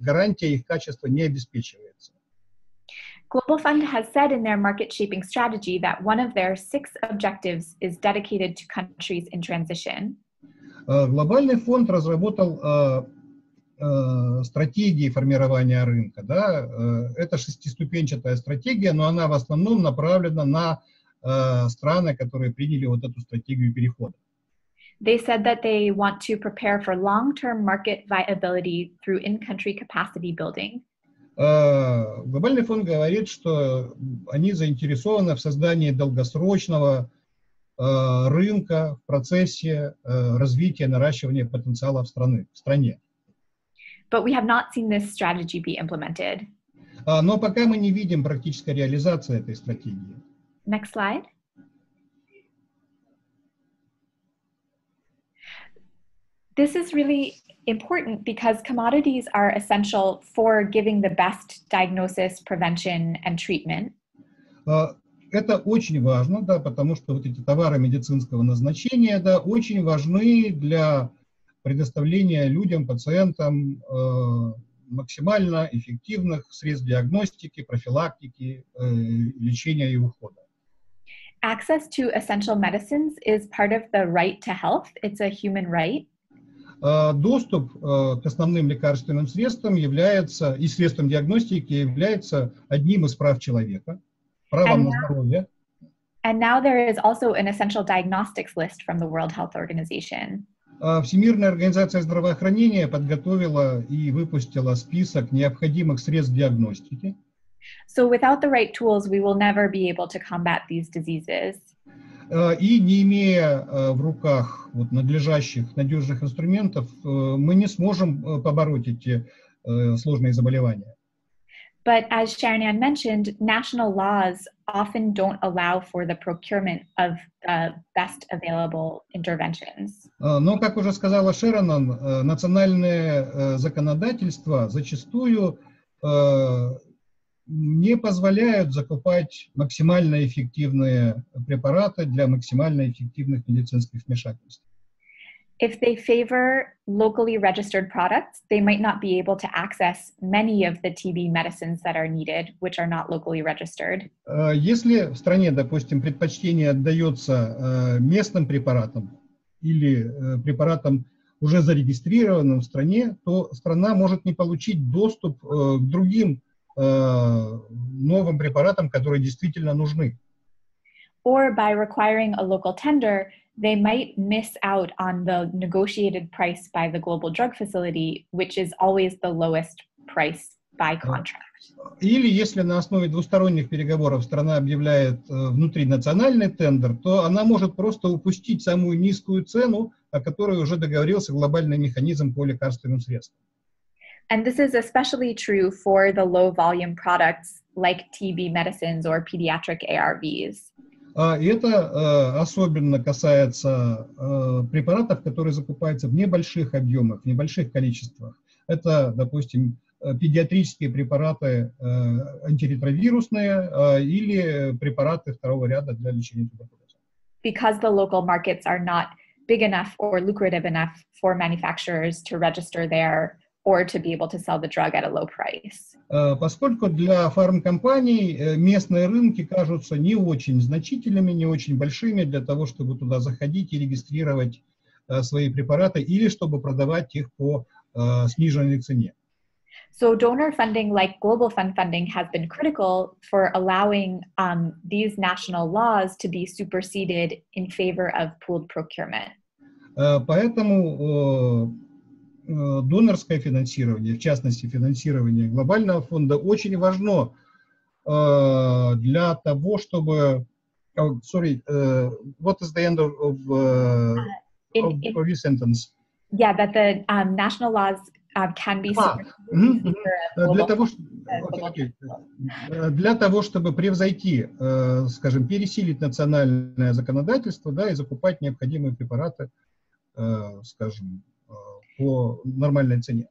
Speaker 1: гарантия их качества не обеспечивается.
Speaker 5: Global Fund has said in their market shaping strategy that one of their six objectives is dedicated to countries in transition.
Speaker 1: Э, Глобальный фонд разработал э, э, стратегии формирования рынка. Да? Э, это шестиступенчатая стратегия, но она в основном направлена на э, страны, которые приняли вот эту стратегию перехода.
Speaker 5: They said that they want to prepare for long-term market viability through in-country capacity building.
Speaker 1: Э, Глобальный фонд говорит, что они заинтересованы в создании долгосрочного э, рынка в процессе э, развития, наращивания потенциала в, страны, в стране.
Speaker 5: But we have not seen this strategy be implemented.
Speaker 1: А, Но пока мы не видим практической реализации этой стратегии.
Speaker 5: Next slide. This is really important because commodities are essential for giving the best diagnosis, prevention, and treatment.
Speaker 1: А, Это очень важно, да, потому что вот эти товары медицинского назначения, да, очень важны для предоставления людям, пациентам э, максимально эффективных средств диагностики, профилактики, э, лечения и ухода.
Speaker 5: Access to essential medicines is part of the right to health. It's a human right.
Speaker 1: А, Доступ э, к основным лекарственным средствам является, и средствам диагностики является одним из прав человека, правом на здоровье.
Speaker 5: And now there is also an essential diagnostics list from the World Health Organization.
Speaker 1: А Всемирная организация здравоохранения подготовила и выпустила список необходимых средств диагностики.
Speaker 5: So without the right tools, we will never be able to combat these diseases.
Speaker 1: Э, И не имея э, в руках вот надлежащих, надежных инструментов, э, мы не сможем побороть эти сложные заболевания.
Speaker 5: But as Sharon mentioned, national laws often don't allow for the procurement of the best available interventions.
Speaker 1: Но, как уже сказала Шеронон, э, национальное законодательство зачастую не позволяют закупать максимально эффективные препараты для максимально эффективных медицинских вмешательств.
Speaker 5: If they favor locally registered products, they might not be able to access many of the TB medicines that are needed, which are not locally registered.
Speaker 1: Э, Если в стране, допустим, предпочтение отдается э, местным препаратам или э, препаратам, уже зарегистрированным в стране, то страна может не получить доступ к другим новым препаратам, которые действительно нужны.
Speaker 5: Or by requiring a local tender, they might miss out on the negotiated price by the global drug facility, which is always the lowest price by contract.
Speaker 1: Или если на основе двусторонних переговоров страна объявляет э, внутринациональный тендер, то она может просто упустить самую низкую цену, о которой уже договорился глобальный механизм по лекарственным средствам.
Speaker 5: And this is especially true for the low volume products like TB medicines or pediatric ARVs.
Speaker 1: А, И это э, особенно касается э, препаратов, которые закупаются в небольших объемах, в небольших количествах. Это, допустим, э, педиатрические препараты э, антиретровирусные э, или препараты второго ряда для лечения туберкулеза.
Speaker 5: because the local markets are not big enough or lucrative enough for manufacturers to register there or to be able to sell the drug at a low price.
Speaker 1: Э, Поскольку для фармкомпаний э, местные рынки кажутся не очень значительными, не очень большими для того, чтобы туда заходить и регистрировать э, свои препараты или чтобы продавать их по э, сниженной цене.
Speaker 5: So, donor funding, like global fund funding, has been critical for allowing um, these national laws to be superseded in favor of pooled procurement.
Speaker 1: Э, Поэтому э, э, донорское финансирование, в частности финансирование глобального фонда, очень важно э, для того, чтобы... Oh, sorry, uh, what is the end of, of, uh,
Speaker 5: In,
Speaker 1: of, of your sentence?
Speaker 5: yeah, that the um, national laws uh, can be
Speaker 1: Ah, Э,
Speaker 5: of
Speaker 1: Для того,
Speaker 5: э,
Speaker 1: окей. Э, для того, чтобы превзойти, э, скажем, пересилить национальное законодательство, да, и закупать необходимые препараты, э, скажем, э, по нормальной цене.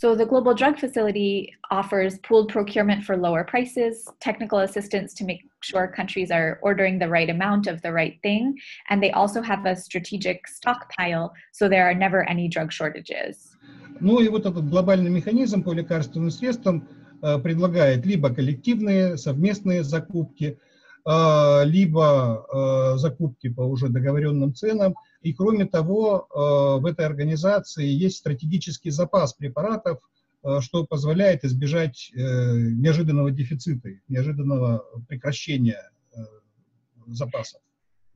Speaker 5: So the Global Drug Facility offers pooled procurement for lower prices, technical assistance to make sure countries are ordering the right amount of the right thing, and they also have a strategic stockpile so there are never any drug shortages.
Speaker 1: Ну и вот этот глобальный механизм по лекарственным средствам э, предлагает либо коллективные, совместные закупки, э, либо э, закупки по уже договоренным ценам. И кроме того, э, в этой организации есть стратегический запас препаратов, э, что позволяет избежать э, неожиданного дефицита, неожиданного прекращения запасов.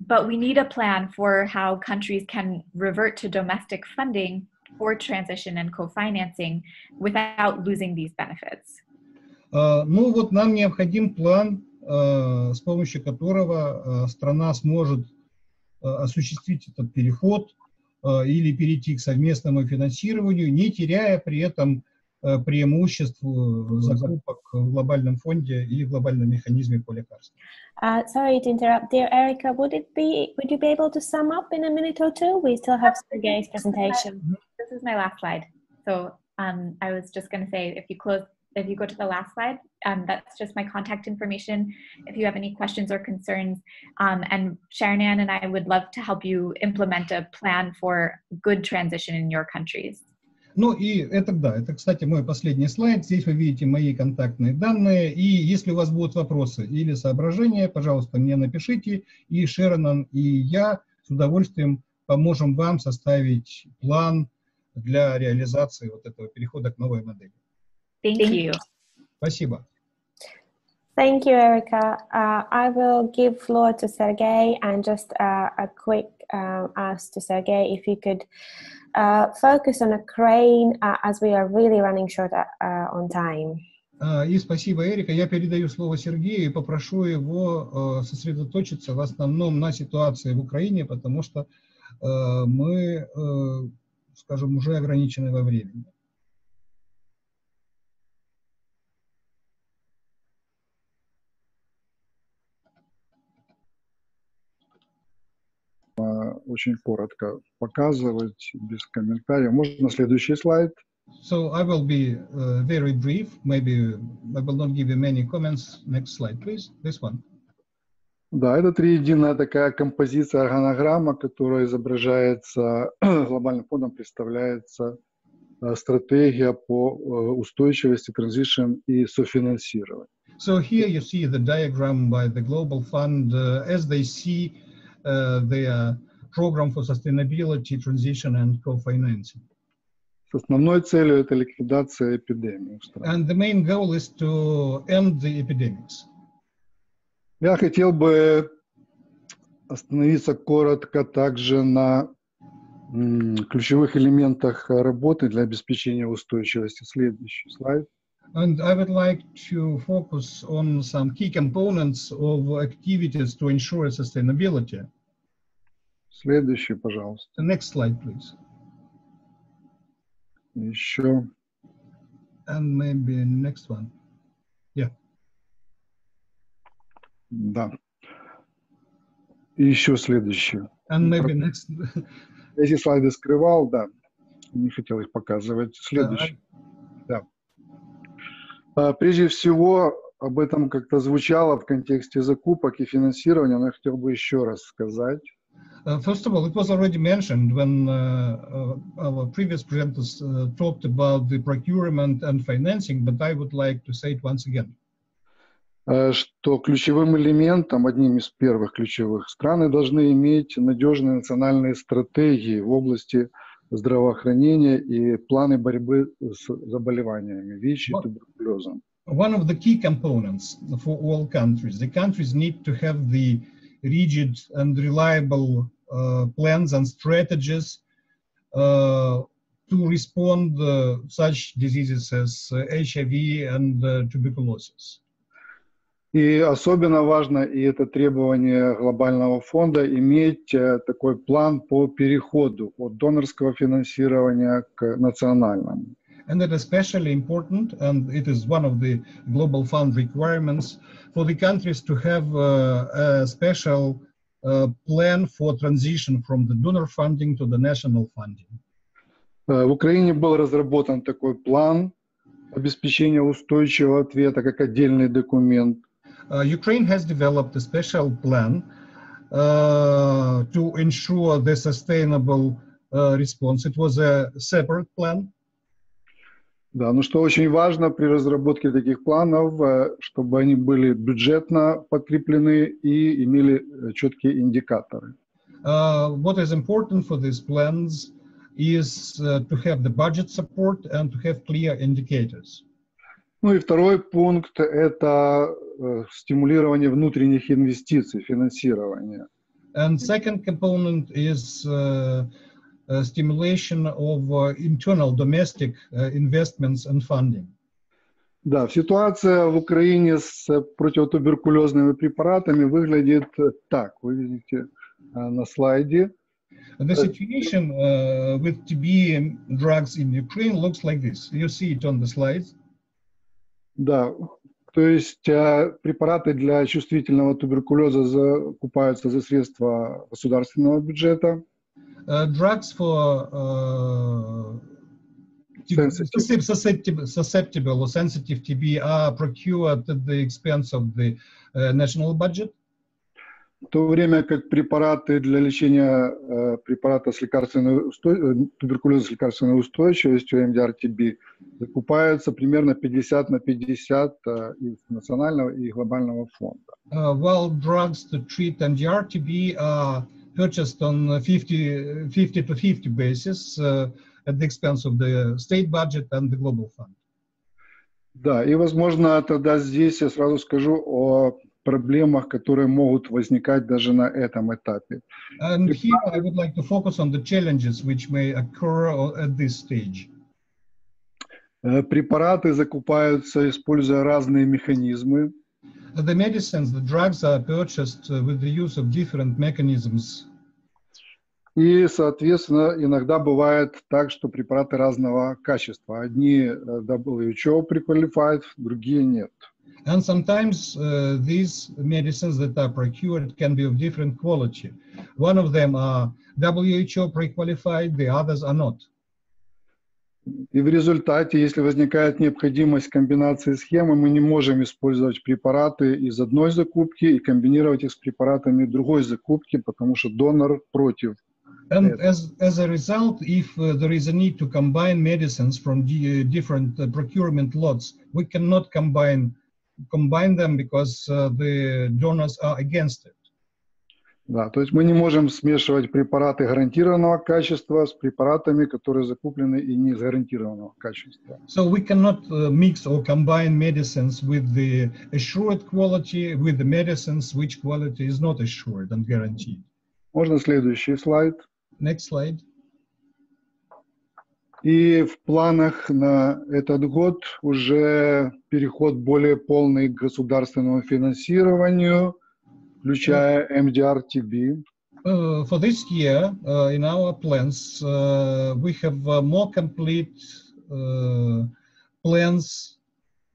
Speaker 5: But we need a plan for how countries can revert to domestic funding for transition and co-financing without losing these benefits.
Speaker 1: Ну вот нам необходим план, с помощью которого страна сможет осуществить этот переход э, или перейти к совместному финансированию, не теряя при этом э, преимуществ э, закупок в глобальном фонде и в глобальном механизме по лекарствам.
Speaker 2: Uh, sorry to interrupt, dear Erica. Would it be? Would you be able to sum up in a minute or two? We still have Sergei's presentation.
Speaker 5: This is my last slide. So um, I was just going to say, if you close, if you go to the last slide, um, that's just my contact information. If you have any questions or concerns, um, and Sharon Ann and I would love to help you implement a plan for good transition in your countries.
Speaker 1: Ну и это да, это, кстати, мой последний слайд. Здесь вы видите мои контактные данные. И если у вас будут вопросы или соображения, пожалуйста, мне напишите. И Шеронан, и я с удовольствием поможем вам составить план для реализации вот этого перехода к новой модели.
Speaker 5: Thank you.
Speaker 1: Спасибо.
Speaker 2: Thank you, Erica. Uh, I will give floor to Sergey and just uh, a quick uh, ask to Sergey if you could uh, focus on Ukraine uh, as we are really running short uh, uh, on time.
Speaker 1: А, И спасибо, Эрика. Я передаю слово Сергею и попрошу его э, сосредоточиться в основном на ситуации в Украине, потому что э, мы, э, скажем, уже ограничены во времени.
Speaker 6: Очень коротко показывать, без комментариев. Можно следующий слайд?
Speaker 1: So I will be uh, very brief. Maybe I will not give you many comments. Next slide, please. This one.
Speaker 6: Да, это триединая такая композиция органограмма, которая изображается [clears throat] глобальным фондом, представляется э, стратегия по э, устойчивости, транзишн и софинансированию.
Speaker 1: So here you see the diagram by the Global Fund uh, as they see uh, their program for sustainability, transition and co-financing.
Speaker 6: Основной целью это ликвидация эпидемии.
Speaker 1: And the main goal is to end the epidemics.
Speaker 6: Я хотел бы остановиться коротко также на ключевых элементах работы для обеспечения устойчивости. Следующий слайд.
Speaker 1: And I would like to focus on some key components of activities to ensure sustainability.
Speaker 6: Следующий, пожалуйста.
Speaker 1: The next slide, please.
Speaker 6: Еще.
Speaker 1: And maybe next one.
Speaker 6: Да. И еще следующий.
Speaker 1: And maybe next. [laughs]
Speaker 6: Эти слайды скрывал, да. Не хотел их показывать. Следующий. Да. А, Прежде всего, об этом как-то звучало в контексте закупок и финансирования, но я хотел бы еще раз сказать.
Speaker 1: Uh, first of all, it was already mentioned when uh, uh, our previous presenters uh, talked about the procurement and financing, but I would like to say it once again.
Speaker 6: э, что ключевым элементом, одним из первых ключевых, страны должны иметь надежные национальные стратегии в области здравоохранения и планы борьбы с заболеваниями ВИЧ и туберкулезом.
Speaker 1: One of the key components for all countries, the countries need to have the rigid and reliable uh, plans and strategies uh, to respond uh, such diseases as uh, HIV and uh, tuberculosis.
Speaker 6: И особенно важно, и это требование глобального фонда, иметь э, такой план по переходу от донорского финансирования к национальному.
Speaker 1: And that especially important, and it is one of the Global Fund requirements for the countries to have uh, a special uh, plan for transition from the donor funding to the national funding.
Speaker 6: Э, В Украине был разработан такой план обеспечения устойчивого ответа как отдельный документ.
Speaker 1: Uh, Ukraine has developed a special plan uh, to ensure the sustainable uh, response. It was a separate plan,
Speaker 6: Да, но что очень важно при разработке таких планов, э, чтобы они были бюджетно подкреплены и имели э, четкие индикаторы.
Speaker 1: Uh, what is important for these plans is uh, to have the budget support and to have clear indicators.
Speaker 6: Ну и второй пункт – это э, стимулирование внутренних инвестиций, финансирования.
Speaker 1: And second component is uh, uh, stimulation of uh, internal domestic uh, investments and funding.
Speaker 6: Да, ситуация в Украине с противотуберкулезными препаратами выглядит так. Вы видите э, на слайде.
Speaker 1: The situation uh, with TB drugs in Ukraine looks like this. You see it on the slides.
Speaker 6: Да, то есть э, препараты для чувствительного туберкулеза закупаются за средства государственного бюджета.
Speaker 1: Uh, drugs for uh,
Speaker 6: Sensitive.
Speaker 1: susceptible, susceptible or sensitive TB are procured at the expense of the uh, national budget.
Speaker 6: В то время как препараты для лечения э, препарата с лекарственной устой... э, туберкулеза с лекарственной устойчивостью, MDR-TB, закупаются примерно 50 на 50 э, из национального и глобального фонда.
Speaker 1: Uh, while drugs to treat MDR TB are purchased on a 50, 50 to 50 basis uh, at the expense of the state budget and the global fund.
Speaker 6: Да, и, возможно, тогда здесь я сразу скажу о проблемах, которые могут возникать даже на этом этапе.
Speaker 1: And here I would like to focus on the challenges which may occur at this stage.
Speaker 6: Э, Препараты закупаются, используя разные механизмы.
Speaker 1: The medicines, the drugs are purchased uh, with the use of different mechanisms.
Speaker 6: И, соответственно, иногда бывает так, что препараты разного качества. Одни э, WHO pre-qualified, другие нет.
Speaker 1: And sometimes uh, these medicines that are procured can be of different quality. One of them are WHO pre-qualified, the others are not.
Speaker 6: И в результате, если возникает необходимость комбинации схемы, мы не можем использовать препараты из одной закупки и комбинировать их с препаратами другой закупки, потому что донор против.
Speaker 1: And as, as a result, if uh, there is a need to combine medicines from di- different uh, procurement lots, we cannot combine combine them because uh, the donors are against it.
Speaker 6: Да, то есть мы не можем смешивать препараты гарантированного качества с препаратами, которые закуплены и не гарантированного качества.
Speaker 1: So we cannot uh, mix or combine medicines with the assured quality with the medicines which quality is not assured and guaranteed.
Speaker 6: Можно следующий слайд.
Speaker 1: Next slide.
Speaker 6: И в планах на этот год уже переход более полный к государственному финансированию, включая MDR-TB.
Speaker 1: Uh, for this year, uh, in our plans, uh, we have uh, more complete uh, plans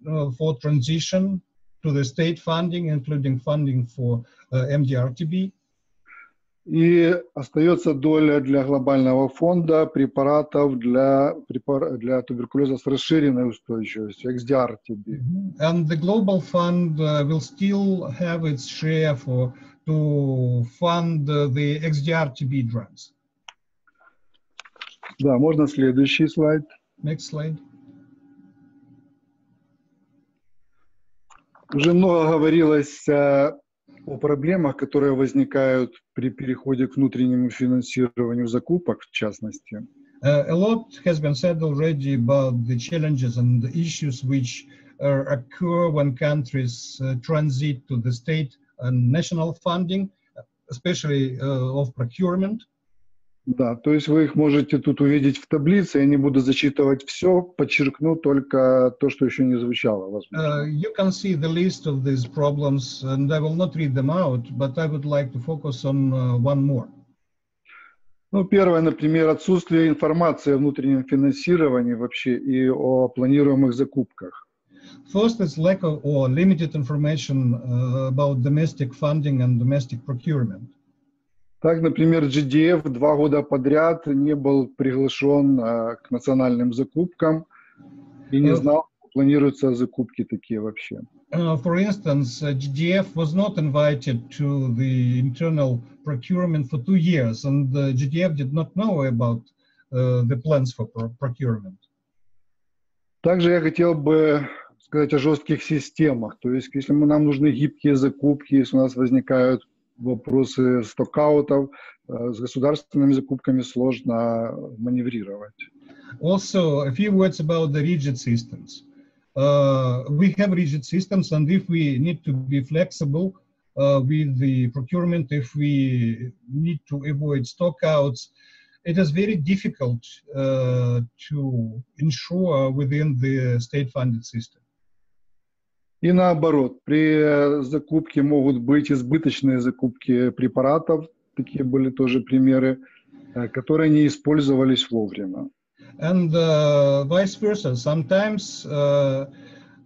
Speaker 1: uh, for transition to the state funding, including funding for uh, MDR-TB.
Speaker 6: И остается доля для глобального фонда препаратов для, для туберкулеза с расширенной устойчивостью, XDR-TB.
Speaker 1: And the global fund uh, will still have its share for to fund uh, the XDR-TB drugs.
Speaker 6: Да, можно следующий слайд.
Speaker 1: Next slide.
Speaker 6: Уже много говорилось э, о проблемах, которые возникают при переходе к внутреннему финансированию закупок, в частности.
Speaker 1: Uh, a lot has been said already about the challenges and the issues which uh, occur when countries uh, transit to the state and national funding, especially uh, of procurement.
Speaker 6: Да, то есть вы их можете тут увидеть в таблице. Я не буду зачитывать все, подчеркну только то, что еще не звучало, возможно.
Speaker 1: Uh, you can see the list of these problems, and I will not read them out, but I would like to focus on uh, one more.
Speaker 6: Ну, первое, например, отсутствие информации о внутреннем финансировании вообще и о планируемых закупках.
Speaker 1: First, is lack of or limited information uh, about domestic funding and domestic procurement.
Speaker 6: Так, например, GDF два года подряд не был приглашен э, к национальным закупкам и не
Speaker 1: Э.
Speaker 6: знал, что планируются закупки такие вообще.
Speaker 1: Uh, for instance, uh, GDF was not invited to the internal procurement for two years, and uh, GDF did not know about uh, the plans for pro- procurement.
Speaker 6: Также я хотел бы сказать о жестких системах. То есть, если мы, нам нужны гибкие закупки, если у нас возникают вопросы стокаутов, э, с государственными закупками сложно маневрировать.
Speaker 1: Also, a few words about the rigid systems. Uh, we have rigid systems, and if we need to be flexible uh, with the procurement, if we need to avoid stockouts, it is very difficult uh, to ensure within the state-funded system.
Speaker 6: И наоборот, при закупке могут быть избыточные закупки препаратов, такие были тоже примеры, которые не использовались вовремя.
Speaker 1: And uh, vice versa, sometimes uh,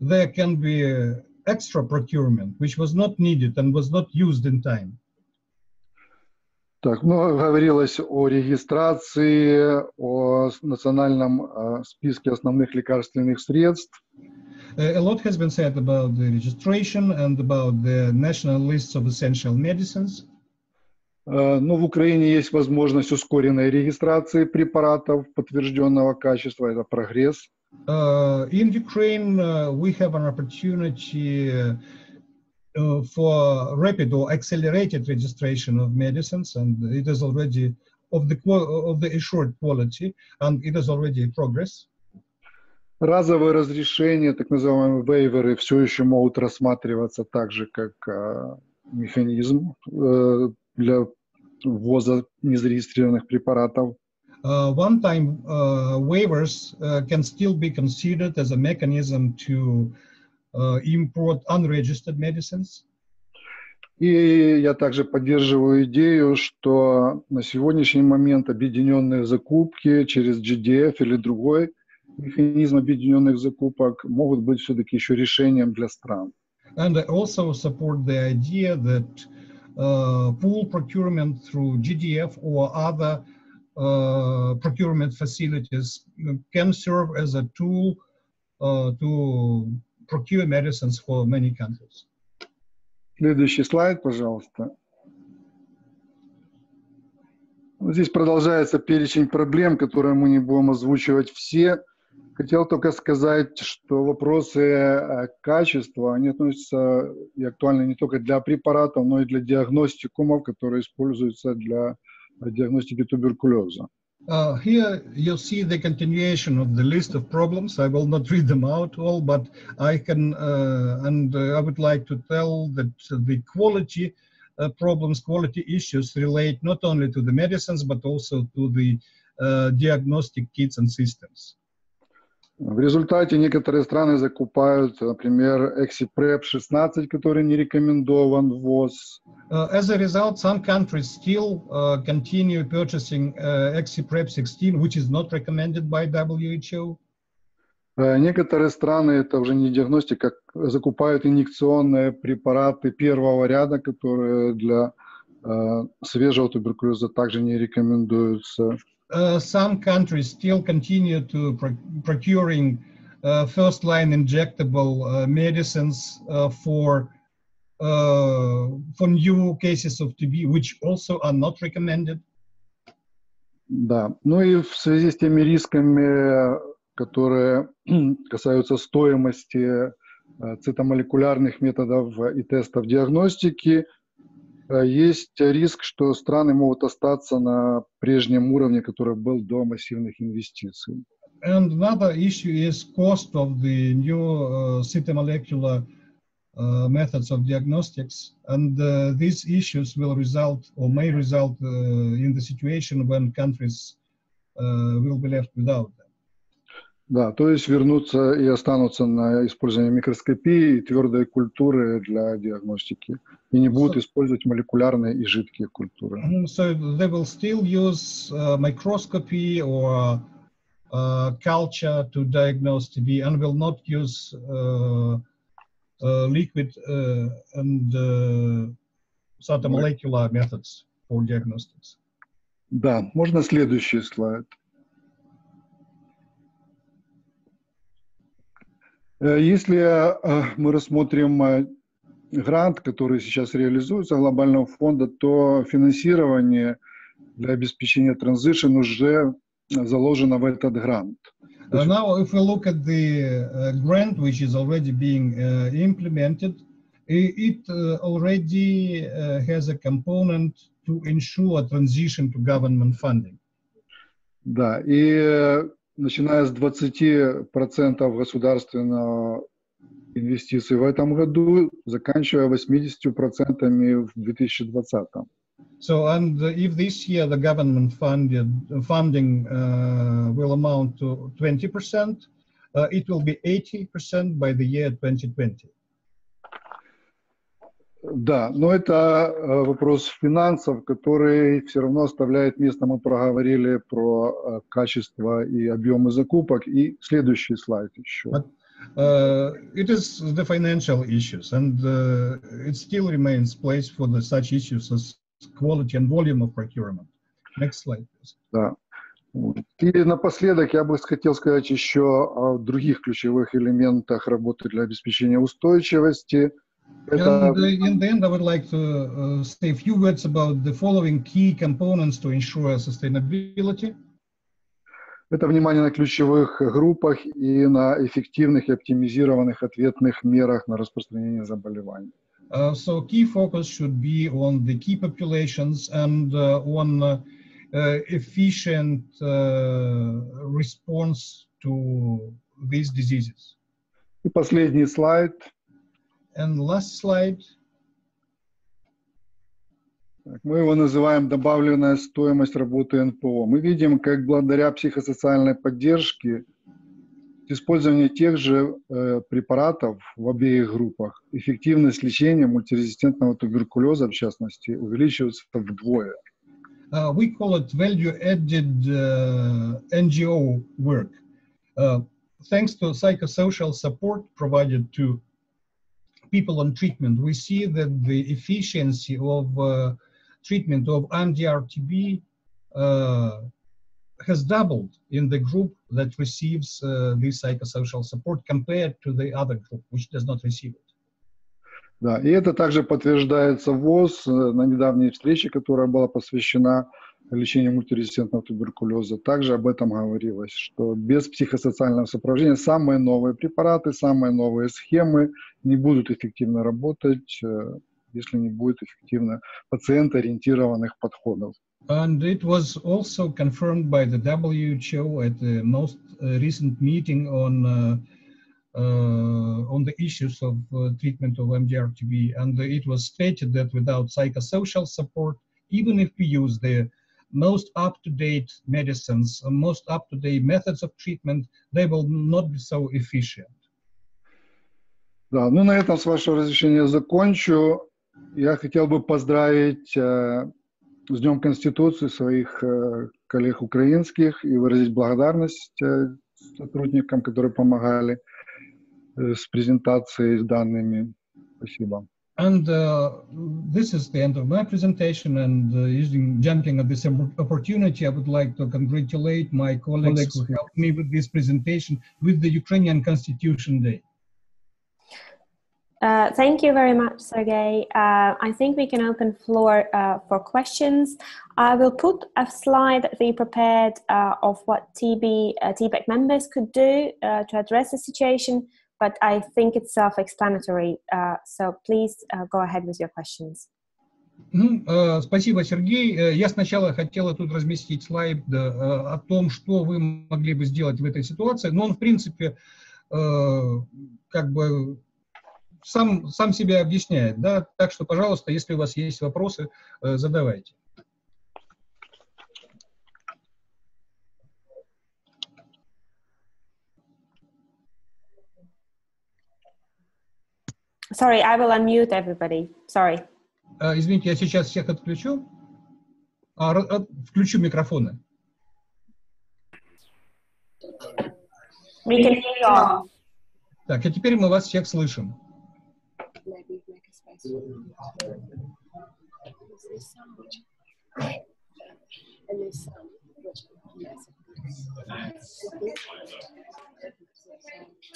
Speaker 1: there can be extra procurement, which was not needed and was not used in time.
Speaker 6: Так, ну, говорилось о регистрации, о национальном э, списке основных лекарственных средств.
Speaker 1: A lot has been said about the registration and about the national lists of essential medicines.
Speaker 6: Э, ну, в Украине есть возможность ускоренной регистрации препаратов подтвержденного качества. Это прогресс.
Speaker 1: Uh, in Ukraine, uh, we have an opportunity uh, uh, for rapid or accelerated registration of medicines, and it is already of the of the assured quality, and it is already progress.
Speaker 6: Разовые разрешения, так называемые вейверы, все еще могут рассматриваться так же, как э, механизм э, для ввоза незарегистрированных препаратов.
Speaker 1: Uh, one-time uh, waivers uh, can still be considered as a mechanism to import unregistered medicines.
Speaker 6: И я также поддерживаю идею, что на сегодняшний момент объединенные закупки через GDF или другой механизм объединенных закупок могут быть все-таки еще решением для стран.
Speaker 1: And I also support the idea that uh, pool procurement through GDF or other uh, procurement facilities can serve as a tool uh, to procure medicines for many countries.
Speaker 6: Следующий слайд, пожалуйста. Здесь продолжается перечень проблем, которые мы не будем озвучивать все. Хотел только сказать, что вопросы э, качества, они относятся и актуальны не только для препаратов, но и для диагностикумов, которые используются для диагностики туберкулеза.
Speaker 1: Uh, here you see the continuation of the list of problems. I will not read them out all, but I can, uh, and uh, I would like to tell that the quality uh, problems, quality issues relate not only to the medicines, but also to the uh, diagnostic kits and systems.
Speaker 6: В результате некоторые страны закупают, например, Exciprep 16, который не рекомендован ввоз.
Speaker 1: Uh, as a result, some countries still uh, continue purchasing uh, Exciprep 16, which is not recommended by WHO.
Speaker 6: Uh, некоторые страны, это уже не диагностика, закупают инъекционные препараты первого ряда, которые для uh, свежего туберкулеза также не рекомендуются.
Speaker 1: uh, some countries still continue to pro procuring uh, first-line injectable uh, medicines uh, for uh, for new cases of TB, which also are not recommended.
Speaker 6: Да, ну и в связи с теми рисками, которые [clears throat] касаются стоимости цитомолекулярных методов и тестов диагностики, есть риск, что страны могут остаться на прежнем уровне, который был до массивных инвестиций.
Speaker 1: And another issue is cost of the new uh, cytomolecular uh, methods of diagnostics. And uh, these issues will result or may result uh, in the situation when countries uh, will be left without.
Speaker 6: Да, то есть вернуться и останутся на использование микроскопии и твердой культуры для диагностики. И не будут so, использовать молекулярные и жидкие культуры.
Speaker 1: So they will still use uh, microscopy or uh, culture to diagnose TB and will not use uh, uh, liquid uh, and uh, molecular methods for diagnostics.
Speaker 6: Да, можно следующий слайд. Если мы рассмотрим грант, который сейчас реализуется глобального фонда, то финансирование для обеспечения транзишн уже заложено в этот грант.
Speaker 1: Uh, now, if we look at the uh, grant which is already being uh, implemented, it uh, already uh, has a component to ensure transition to government funding.
Speaker 6: Да, и э, начиная с 20% государственного инвестиций в этом году, заканчивая 80% в 2020.
Speaker 1: So, and uh, if this year the government funded funding uh, will amount to 20%, uh, it will be 80% by the year 2020.
Speaker 6: Да, но это э, вопрос финансов, который все равно оставляет место. Мы проговорили про э, качество и объемы закупок. И следующий слайд еще.
Speaker 1: But uh, it is the financial issues, and uh, it still remains place for the such issues as quality and volume of procurement. Next slide, please.
Speaker 6: Да. И напоследок я бы хотел сказать еще о других ключевых элементах работы для обеспечения устойчивости.
Speaker 1: And uh, in the end, I would like to uh, say a few words about the following key components to ensure sustainability.
Speaker 6: Это внимание на ключевых группах и на эффективных и оптимизированных ответных мерах на распространение заболеваний.
Speaker 1: Uh, so key focus should be on the key populations and uh, on uh, uh, efficient uh, response to these diseases.
Speaker 6: И последний слайд.
Speaker 1: And last slide.
Speaker 6: Так, Мы его называем добавленная стоимость работы НПО. Мы видим, как благодаря психосоциальной поддержке использование тех же э, препаратов в обеих группах, эффективность лечения мультирезистентного туберкулеза, в частности, увеличивается вдвое.
Speaker 1: Uh, we call it value-added uh, NGO work. Uh, thanks to psychosocial support provided to people on treatment, we see that the efficiency of uh, treatment of MDR-TB uh, has doubled in the group that receives uh, this psychosocial support compared to the other group, which does not receive it.
Speaker 6: Да, и это также подтверждается ВОЗ э, на недавней встрече, которая была посвящена лечению мультирезистентного туберкулеза. Также об этом говорилось, что без психосоциального сопровождения самые новые препараты, самые новые схемы не будут эффективно работать, э, если не будет эффективно пациентоориентированных подходов.
Speaker 1: And it was also confirmed by the WHO at the most uh, recent meeting on uh, uh, on the issues of uh, treatment of MDR-TB. And it was stated that without psychosocial support, even if we use the most up-to-date medicines, most up-to-date methods of treatment, they will not be so efficient.
Speaker 6: Да, ну на этом, с вашего разрешения, закончу. Я хотел бы поздравить э, с Днем Конституции своих э, коллег украинских и выразить благодарность э, сотрудникам, которые помогали э, с презентацией, с данными. Спасибо.
Speaker 1: And uh, this is the end of my presentation. And uh, using jumping at this opportunity, I would like to congratulate my colleagues who helped me with this presentation with the Ukrainian Constitution Day.
Speaker 2: Uh, thank you very much, Sergey. Uh, I think we can open floor uh, for questions. I will put a slide that we prepared uh, of what TB uh, TBEC members could do uh, to address the situation, but I think it's self-explanatory. Uh, so please uh, go ahead with your questions.
Speaker 1: Мгм, э, Спасибо, Сергей. Э, Я сначала хотела тут разместить слайд э, о том, что вы могли бы сделать в этой ситуации, но он, в принципе, как бы сам, сам себя объясняет. Да? Так что, пожалуйста, если у вас есть вопросы, задавайте.
Speaker 2: Sorry, I will unmute everybody. Sorry.
Speaker 1: А, Извините, я сейчас всех отключу. А, а, включу микрофоны.
Speaker 2: We can hear you all.
Speaker 1: Так, а теперь мы вас всех слышим.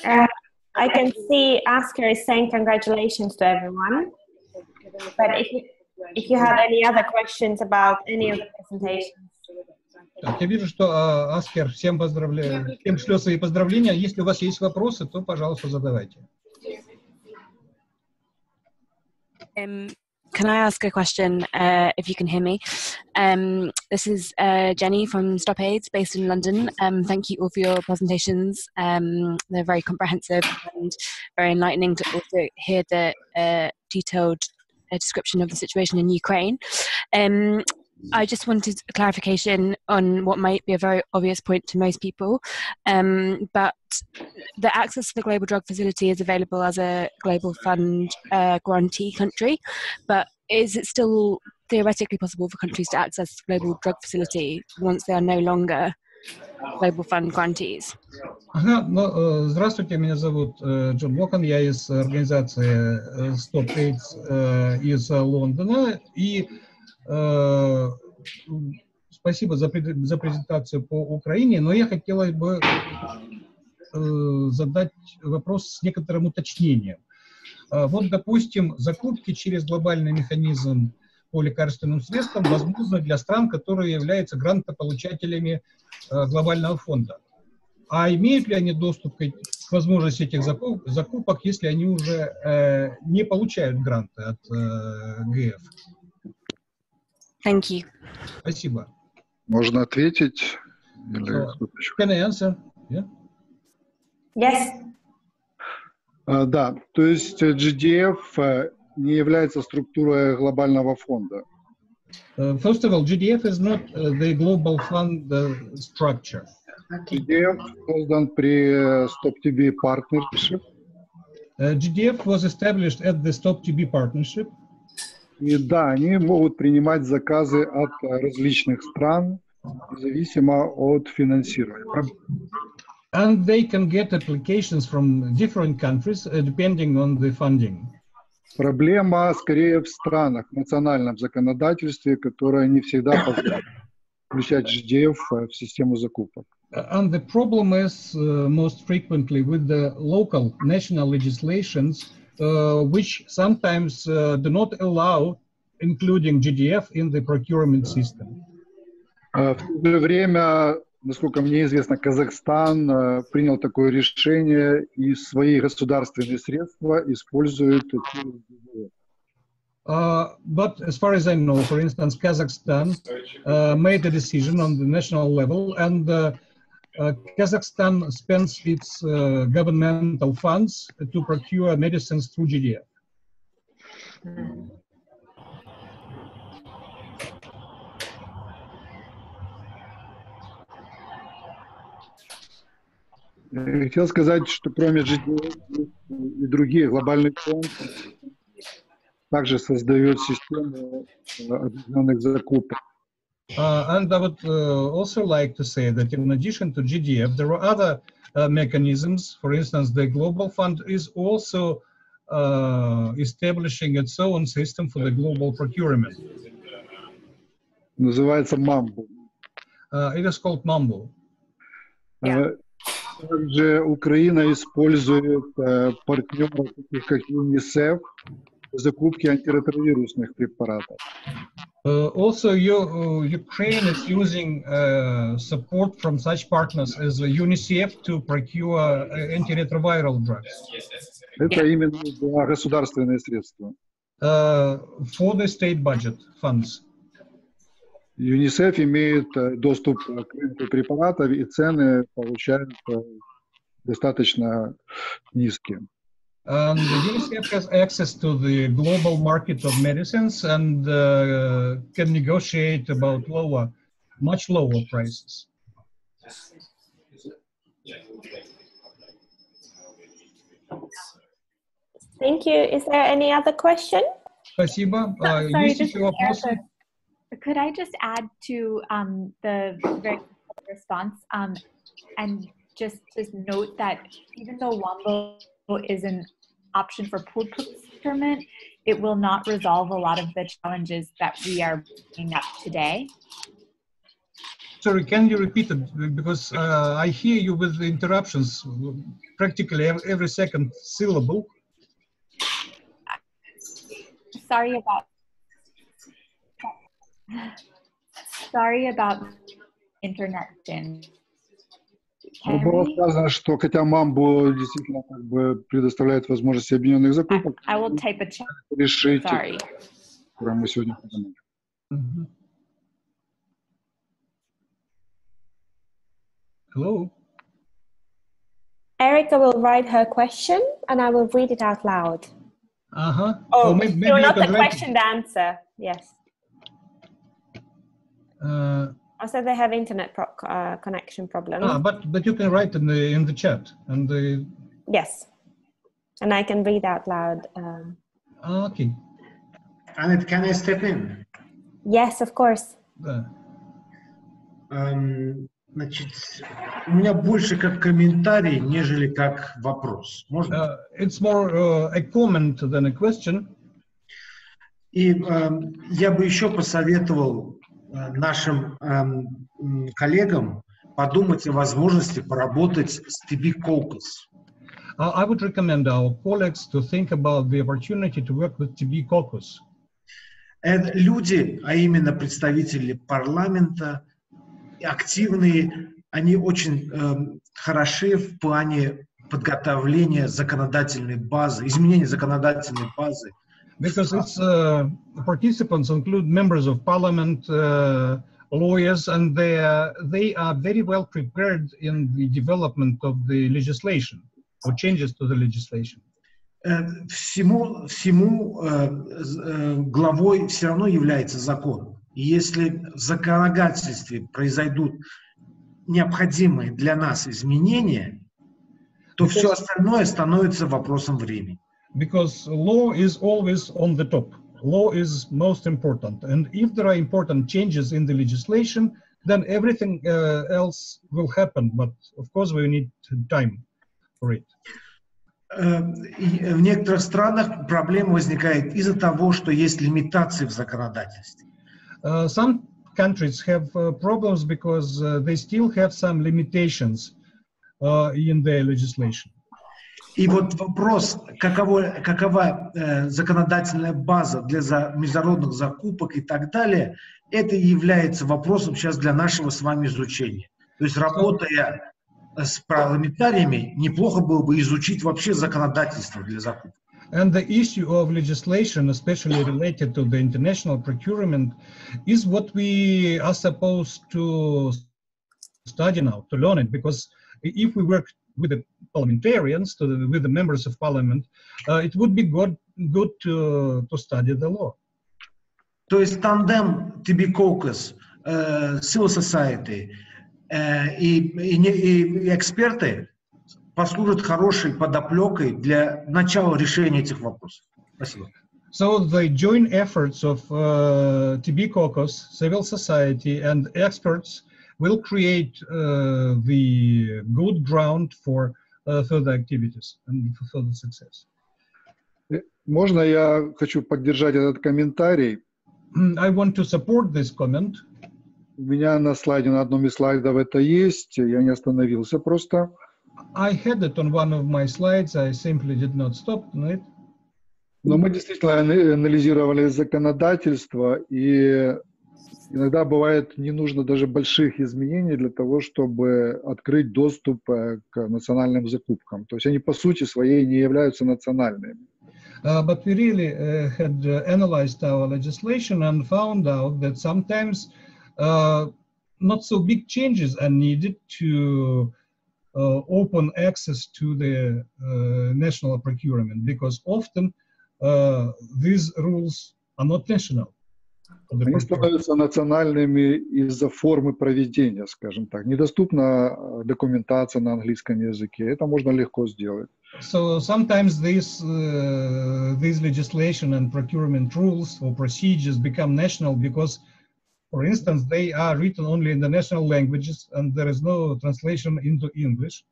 Speaker 2: Uh, I can see Asker is saying congratulations to everyone. But if you, if you have any other questions about any of the presentations,
Speaker 1: Так, я вижу, что а, Аскер всем поздравляю, всем шлет свои поздравления. Если у вас есть вопросы, то, пожалуйста, задавайте.
Speaker 7: Um, can I ask a question, uh, if you can hear me? Um, this is uh, Jenny from Stop AIDS, based in London. Um, thank you all for your presentations. Um, they're very comprehensive and very enlightening to also hear the uh, detailed uh, description of the situation in Ukraine. Um, I just wanted a clarification on what might be a very obvious point to most people, um, but the access to the Global Drug Facility is available as a Global Fund uh, grantee country, but is it still theoretically possible for countries to access the Global Drug Facility once they are no longer Global Fund grantees?
Speaker 1: Ага, ну, э, здравствуйте, меня зовут э, Джон Локон, я из организации э, Stop AIDS э, из Лондона, и э, спасибо за, за презентацию по Украине, но я хотела бы э, задать вопрос с некоторым уточнением. Э, Вот, допустим, закупки через глобальный механизм по лекарственным средствам возможны для стран, которые являются грантополучателями э, глобального фонда. А имеют ли они доступ к, возможности этих закуп- закупок, если они уже э, не получают гранты от э, ГФ?
Speaker 7: Thank you.
Speaker 1: Спасибо.
Speaker 6: Можно ответить? Или еще?
Speaker 1: Can I answer? Yeah?
Speaker 2: Yes.
Speaker 6: А, Да, то есть э, GDF э, не является структурой глобального фонда.
Speaker 1: Uh, first of all, GDF is not uh, the global fund uh, structure.
Speaker 6: GDF создан при э, Stop TB Partnership,
Speaker 1: Uh, GDF was established at the Stop TB partnership,
Speaker 6: и да, они могут принимать заказы от э, различных стран, независимо от финансирования.
Speaker 1: And they can get applications from different countries uh, depending on the funding.
Speaker 6: Проблема скорее в странах, в национальном законодательстве, которое не всегда позволяет включать GDF э, в систему закупок.
Speaker 1: And the problem is uh, most frequently with the local national legislations, which sometimes uh, do not allow including GDF in the procurement system.
Speaker 6: А В то же время, насколько мне известно, Казахстан э, принял такое решение и свои государственные средства использует через GDF.
Speaker 1: Uh, but as far as I know, for instance, Kazakhstan uh, made a decision on the national level, and uh, uh, Kazakhstan spends its uh, governmental funds to procure medicines through GDF.
Speaker 6: Хотел сказать, что кроме GDF и другие глобальные фонды также создают систему э, определенных закупок.
Speaker 1: Uh, and I would uh, also like to say that in addition to GDF, there are other uh, mechanisms. For instance, the Global Fund is also uh, establishing its own system for the global procurement.
Speaker 6: Называется МАМБУ.
Speaker 1: Uh, it is called MAMBO.
Speaker 6: Э, Также Украина использует э, партнеров, таких как ЮНИСЕФ, для закупки антиретровирусных препаратов.
Speaker 1: Uh, also, you, uh, Ukraine is using uh, support from such partners as UNICEF to procure uh, antiretroviral drugs.
Speaker 6: Это именно за государственные средства.
Speaker 1: Uh, for the state budget funds.
Speaker 6: ЮНИСЕФ имеет э, доступ к рынку препаратов, и цены получают э, достаточно низкие.
Speaker 1: And the UNICEF has access to the global market of medicines and uh, can negotiate about lower, much lower prices.
Speaker 2: Thank you. Is there any other question?
Speaker 1: Спасибо. А,
Speaker 5: Sorry,
Speaker 1: Есть
Speaker 5: this
Speaker 1: еще
Speaker 5: is
Speaker 1: вопросы?
Speaker 5: Erica. Could I just add to um, the very quick response um, and just just note that even though Wombo is an option for pool procurement, it will not resolve a lot of the challenges that we are bringing up today.
Speaker 1: Sorry, can you repeat it? Because uh, I hear you with the interruptions practically every second syllable.
Speaker 5: Sorry about. Sorry about internet. interconnection.
Speaker 6: Ну, было сказано, что хотя Мамбо действительно как бы предоставляет возможность объединенных
Speaker 5: I,
Speaker 6: закупок,
Speaker 5: I will type a check.
Speaker 6: решить,
Speaker 5: Sorry.
Speaker 6: которые мы сегодня подумали.
Speaker 1: Mhm. Hello?
Speaker 2: Erica will write her question and I will read it out loud.
Speaker 1: Uh-huh.
Speaker 2: Oh,
Speaker 1: So may- maybe
Speaker 2: no, not the question, the answer. Yes.
Speaker 1: Uh,
Speaker 2: Also, they have internet pro- uh, connection problem.
Speaker 1: ah, but but you can write in the in the chat and the
Speaker 2: Yes. And I can read out loud. Um,
Speaker 1: ah, okay.
Speaker 3: Annette, can I step in?
Speaker 2: yes, of course.
Speaker 1: Да.
Speaker 3: Эм, Значит, у меня больше как комментарий, нежели как вопрос. Можно?
Speaker 1: Uh, it's more uh, a comment than a question.
Speaker 3: И эм, я бы еще посоветовал э, нашим эм, коллегам подумать о возможности поработать с TB Caucus.
Speaker 1: Uh, I would recommend our colleagues to think about the opportunity to work with TB caucus.
Speaker 3: Это люди, а именно представители парламента, активные, они очень эм, хороши в плане подготовления законодательной базы, изменения законодательной базы.
Speaker 1: Because its uh, participants include members of parliament, uh, lawyers, and they are, they are very well prepared in the development of the legislation or changes to the legislation.
Speaker 3: Э, Всему, всему э, э, главой все равно является закон. И если в законодательстве произойдут необходимые для нас изменения, то все остальное становится вопросом времени.
Speaker 1: Because law is always on the top. Law is most important. And if there are important changes in the legislation, then everything uh, else will happen. But of course, we need time for it.
Speaker 3: Э, и В некоторых странах проблема возникает из-за того, что есть лимитации в законодательстве.
Speaker 1: Uh, some countries have uh, problems because uh, they still have some limitations uh, in their legislation.
Speaker 3: И вот вопрос, каково, какова э, законодательная база для за- международных закупок и так далее, это является вопросом сейчас для нашего с вами изучения. То есть работая с парламентариями, неплохо было бы изучить вообще законодательство для закупок.
Speaker 1: And the issue of legislation, especially related to the international procurement, is what we are supposed to study now, to learn it. Because if we work with the parliamentarians, to the, with the members of parliament, uh, it would be good, good to, to study the law.
Speaker 3: То есть тандем TB Caucus, э, Civil Society э, и, и не- и эксперты послужат хорошей подоплекой для начала решения этих вопросов. Спасибо.
Speaker 1: So the joint efforts of uh, TB caucus, civil society, and experts will create uh, the good ground for uh, further activities and for further success.
Speaker 6: Можно я хочу поддержать этот комментарий? [clears throat]
Speaker 1: I want to support this comment.
Speaker 6: У меня на слайде, на одном из слайдов это есть, я не остановился просто.
Speaker 1: I had it on one of my slides. I simply did not stop on it.
Speaker 6: Но мы действительно ана- анализировали законодательство, и иногда бывает не нужно даже больших изменений для того, чтобы открыть доступ э, к национальным закупкам. То есть они по сути своей не являются национальными.
Speaker 1: Uh, but we really uh, had uh, analyzed our legislation and found out that sometimes uh, not so big changes are needed to uh, open access to the uh, national procurement because often uh, these rules are not national.
Speaker 6: Они становятся национальными из-за формы проведения, скажем так. Недоступна э, документация на английском языке. Это можно легко сделать.
Speaker 1: So sometimes these uh, these legislation and procurement rules or procedures become national because, for instance, they are written only in the national languages and there is no translation into English.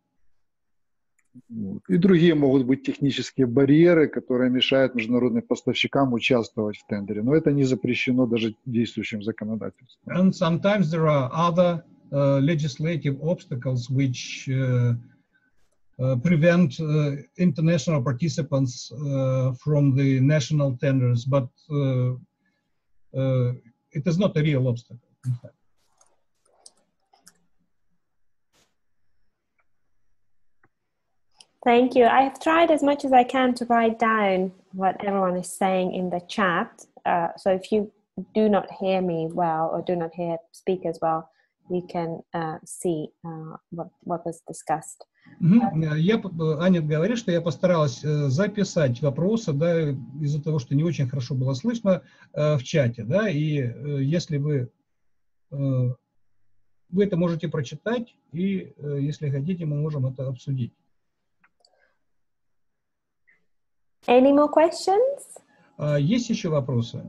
Speaker 6: И другие могут быть технические барьеры, которые мешают международным поставщикам участвовать в тендере. Но это не запрещено даже действующим законодательством.
Speaker 1: And sometimes there are other uh, legislative obstacles which uh, uh, prevent uh, international participants uh, from the national tenders, but uh, uh, it is not a real obstacle. in fact.
Speaker 2: Thank you. I have tried as much as I can to write down what everyone is saying in the chat. Uh, so if you do not hear me well or do not hear speakers well, you can uh, see uh, what, what was discussed.
Speaker 1: Я, Аня говорит, что я постаралась э, записать вопросы, да, из-за того, что не очень хорошо было слышно э, в чате, да, и э, если вы, э, вы это можете прочитать, и э, если хотите, мы можем это обсудить.
Speaker 2: Any more questions?
Speaker 1: А Есть еще вопросы?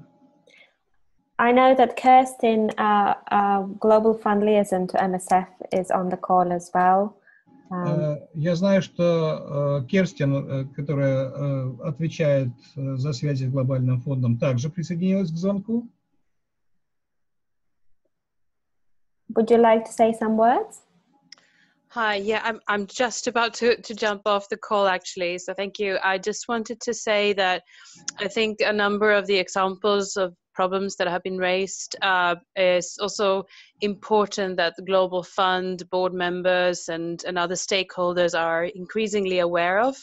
Speaker 2: I know that Kirsten, uh, uh, Global Fund Liaison to MSF, is on the call as well. Um,
Speaker 1: Э, Я знаю, что э, Керстин, э, которая э, отвечает э, за связи с глобальным фондом, также присоединилась к звонку.
Speaker 2: would you like to say some words?
Speaker 8: Hi, yeah, I'm I'm just about to to jump off the call actually. So thank you. I just wanted to say that I think a number of the examples of problems that have been raised uh, is also important that the Global Fund board members and, and other stakeholders are increasingly aware of.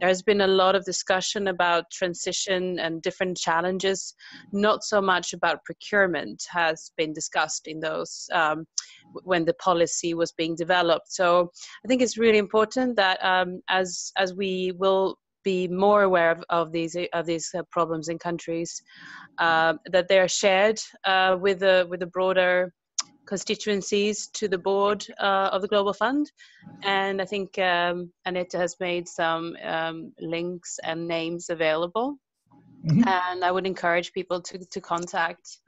Speaker 8: There has been a lot of discussion about transition and different challenges, not so much about procurement has been discussed in those um, when the policy was being developed. So I think it's really important that um, as as we will be more aware of, of these of these uh, problems in countries uh, that they are shared uh, with the with the broader constituencies to the board uh, of the Global Fund, and I think um, Anita has made some um, links and names available,
Speaker 1: Mm-hmm.
Speaker 8: And I would encourage people to, to contact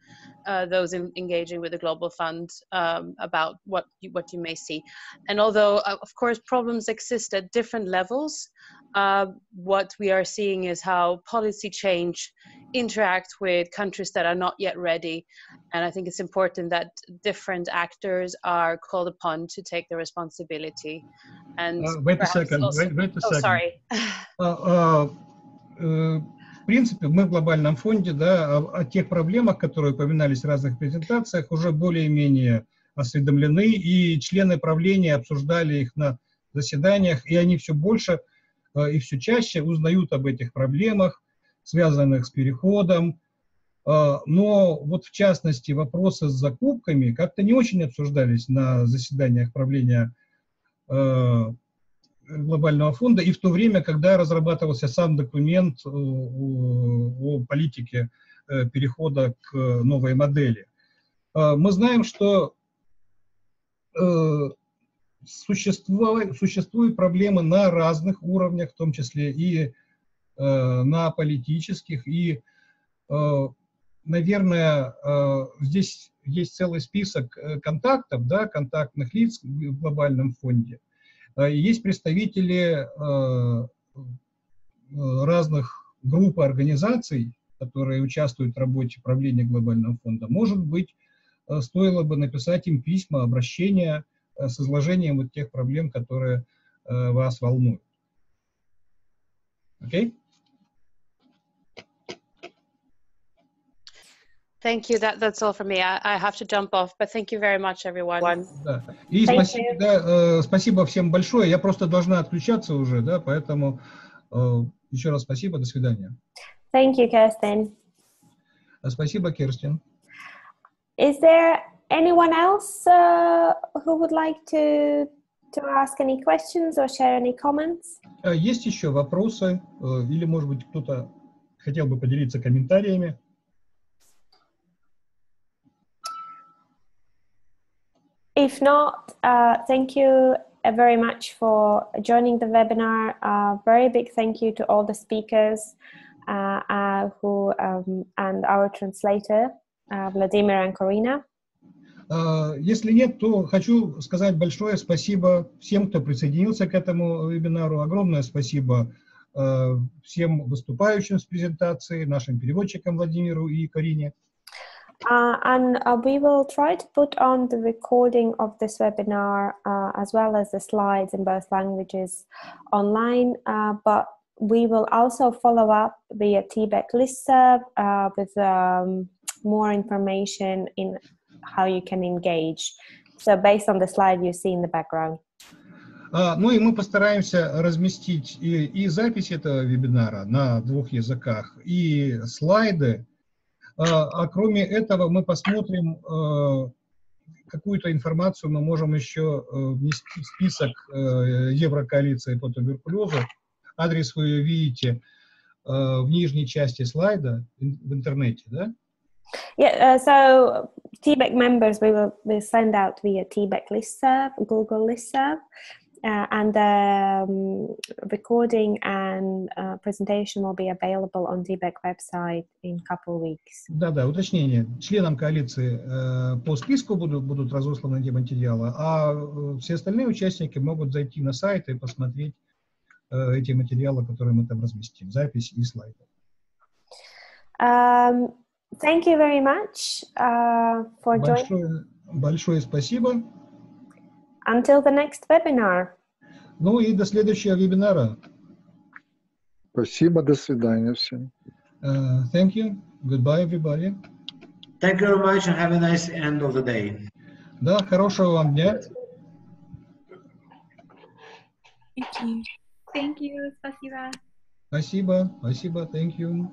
Speaker 8: uh, those in, engaging with the Global Fund um, about what you, what you may see. And although, uh, of course, problems exist at different levels, uh, what we are seeing is how policy change interacts with countries that are not yet ready. And I think it's important that different actors are called upon to take the responsibility. And
Speaker 1: uh, wait a second. Wait, wait, a
Speaker 8: oh,
Speaker 1: second.
Speaker 8: Sorry. [laughs]
Speaker 1: Uh, uh, Принципе, мы в глобальном фонде, да, о, о тех проблемах, которые упоминались в разных презентациях, уже более-менее осведомлены, и члены правления обсуждали их на заседаниях, и они все больше э, и все чаще узнают об этих проблемах, связанных с переходом. Э, Но вот в частности вопросы с закупками как-то не очень обсуждались на заседаниях правления э, глобального фонда и в то время, когда разрабатывался сам документ о, политике э, перехода к новой модели. Э, Мы знаем, что э, существует, проблемы на разных уровнях, в том числе и э, на политических, и, э, наверное, э, здесь есть целый список э, контактов, да, контактных лиц в глобальном фонде. Э, Есть представители э, э, разных групп и организаций, которые участвуют в работе правления глобального фонда. Может быть, стоило бы написать им письма, обращения с изложением вот тех проблем, которые вас волнуют. Окей?
Speaker 8: Thank you. That, that's all from me. I, I have to jump off, but thank you very much, everyone.
Speaker 1: Да. И
Speaker 2: Thank
Speaker 1: спасибо,
Speaker 2: you.
Speaker 1: да, э, спасибо всем большое. Я просто должна отключаться уже, да, поэтому э, еще раз спасибо, до свидания.
Speaker 2: Thank you, Kirsten.
Speaker 1: Э, Спасибо, Керстин.
Speaker 2: Is there anyone else uh, who would like to to ask any questions or share any comments?
Speaker 1: Э, Есть еще вопросы э, или, может быть, кто-то хотел бы поделиться комментариями?
Speaker 2: If not, uh, thank you uh, very much for joining the webinar. Uh, very big thank you to all the speakers uh, uh, who um, and our translator, uh, Vladimir and Corina.
Speaker 1: Если нет, то хочу сказать большое спасибо всем, кто присоединился к этому вебинару. Огромное спасибо э, всем выступающим с презентацией, нашим переводчикам Владимиру и Карине.
Speaker 2: Uh, and uh, we will try to put on the recording of this webinar uh, as well as the slides in both languages online, uh, but we will also follow up via TBEC listserv uh, with um, more information in how you can engage. So based on the slide you see in the background.
Speaker 1: А, ну и мы постараемся разместить и, и запись этого вебинара на двух языках, и слайды. А, а кроме этого мы посмотрим, а, какую-то информацию мы можем еще э, внести в список э, Еврокоалиции по туберкулезу. Адрес вы видите э, в нижней части слайда в интернете, да?
Speaker 2: Yeah, uh, so TBEC members we will we send out via TBEC listserv, Google listserv. Uh, and the um, recording and uh, presentation will be available on DBEC website in couple weeks.
Speaker 1: Да, да, уточнение. Членам коалиции э, по списку будут, будут разосланы эти материалы, а э, все остальные участники могут зайти на сайт и посмотреть э, эти материалы, которые мы там разместим, запись и слайды.
Speaker 2: Um, thank you very much uh, for joining.
Speaker 1: Большое, большое спасибо.
Speaker 2: Until the next webinar.
Speaker 1: Ну и до следующего вебинара.
Speaker 6: Спасибо, до свидания всем.
Speaker 1: Uh, thank you. Goodbye, everybody.
Speaker 3: Thank you very much and have a nice end of the day.
Speaker 1: Да, хорошего вам дня.
Speaker 5: Thank you. Thank you. Спасибо.
Speaker 1: Спасибо, спасибо, thank you.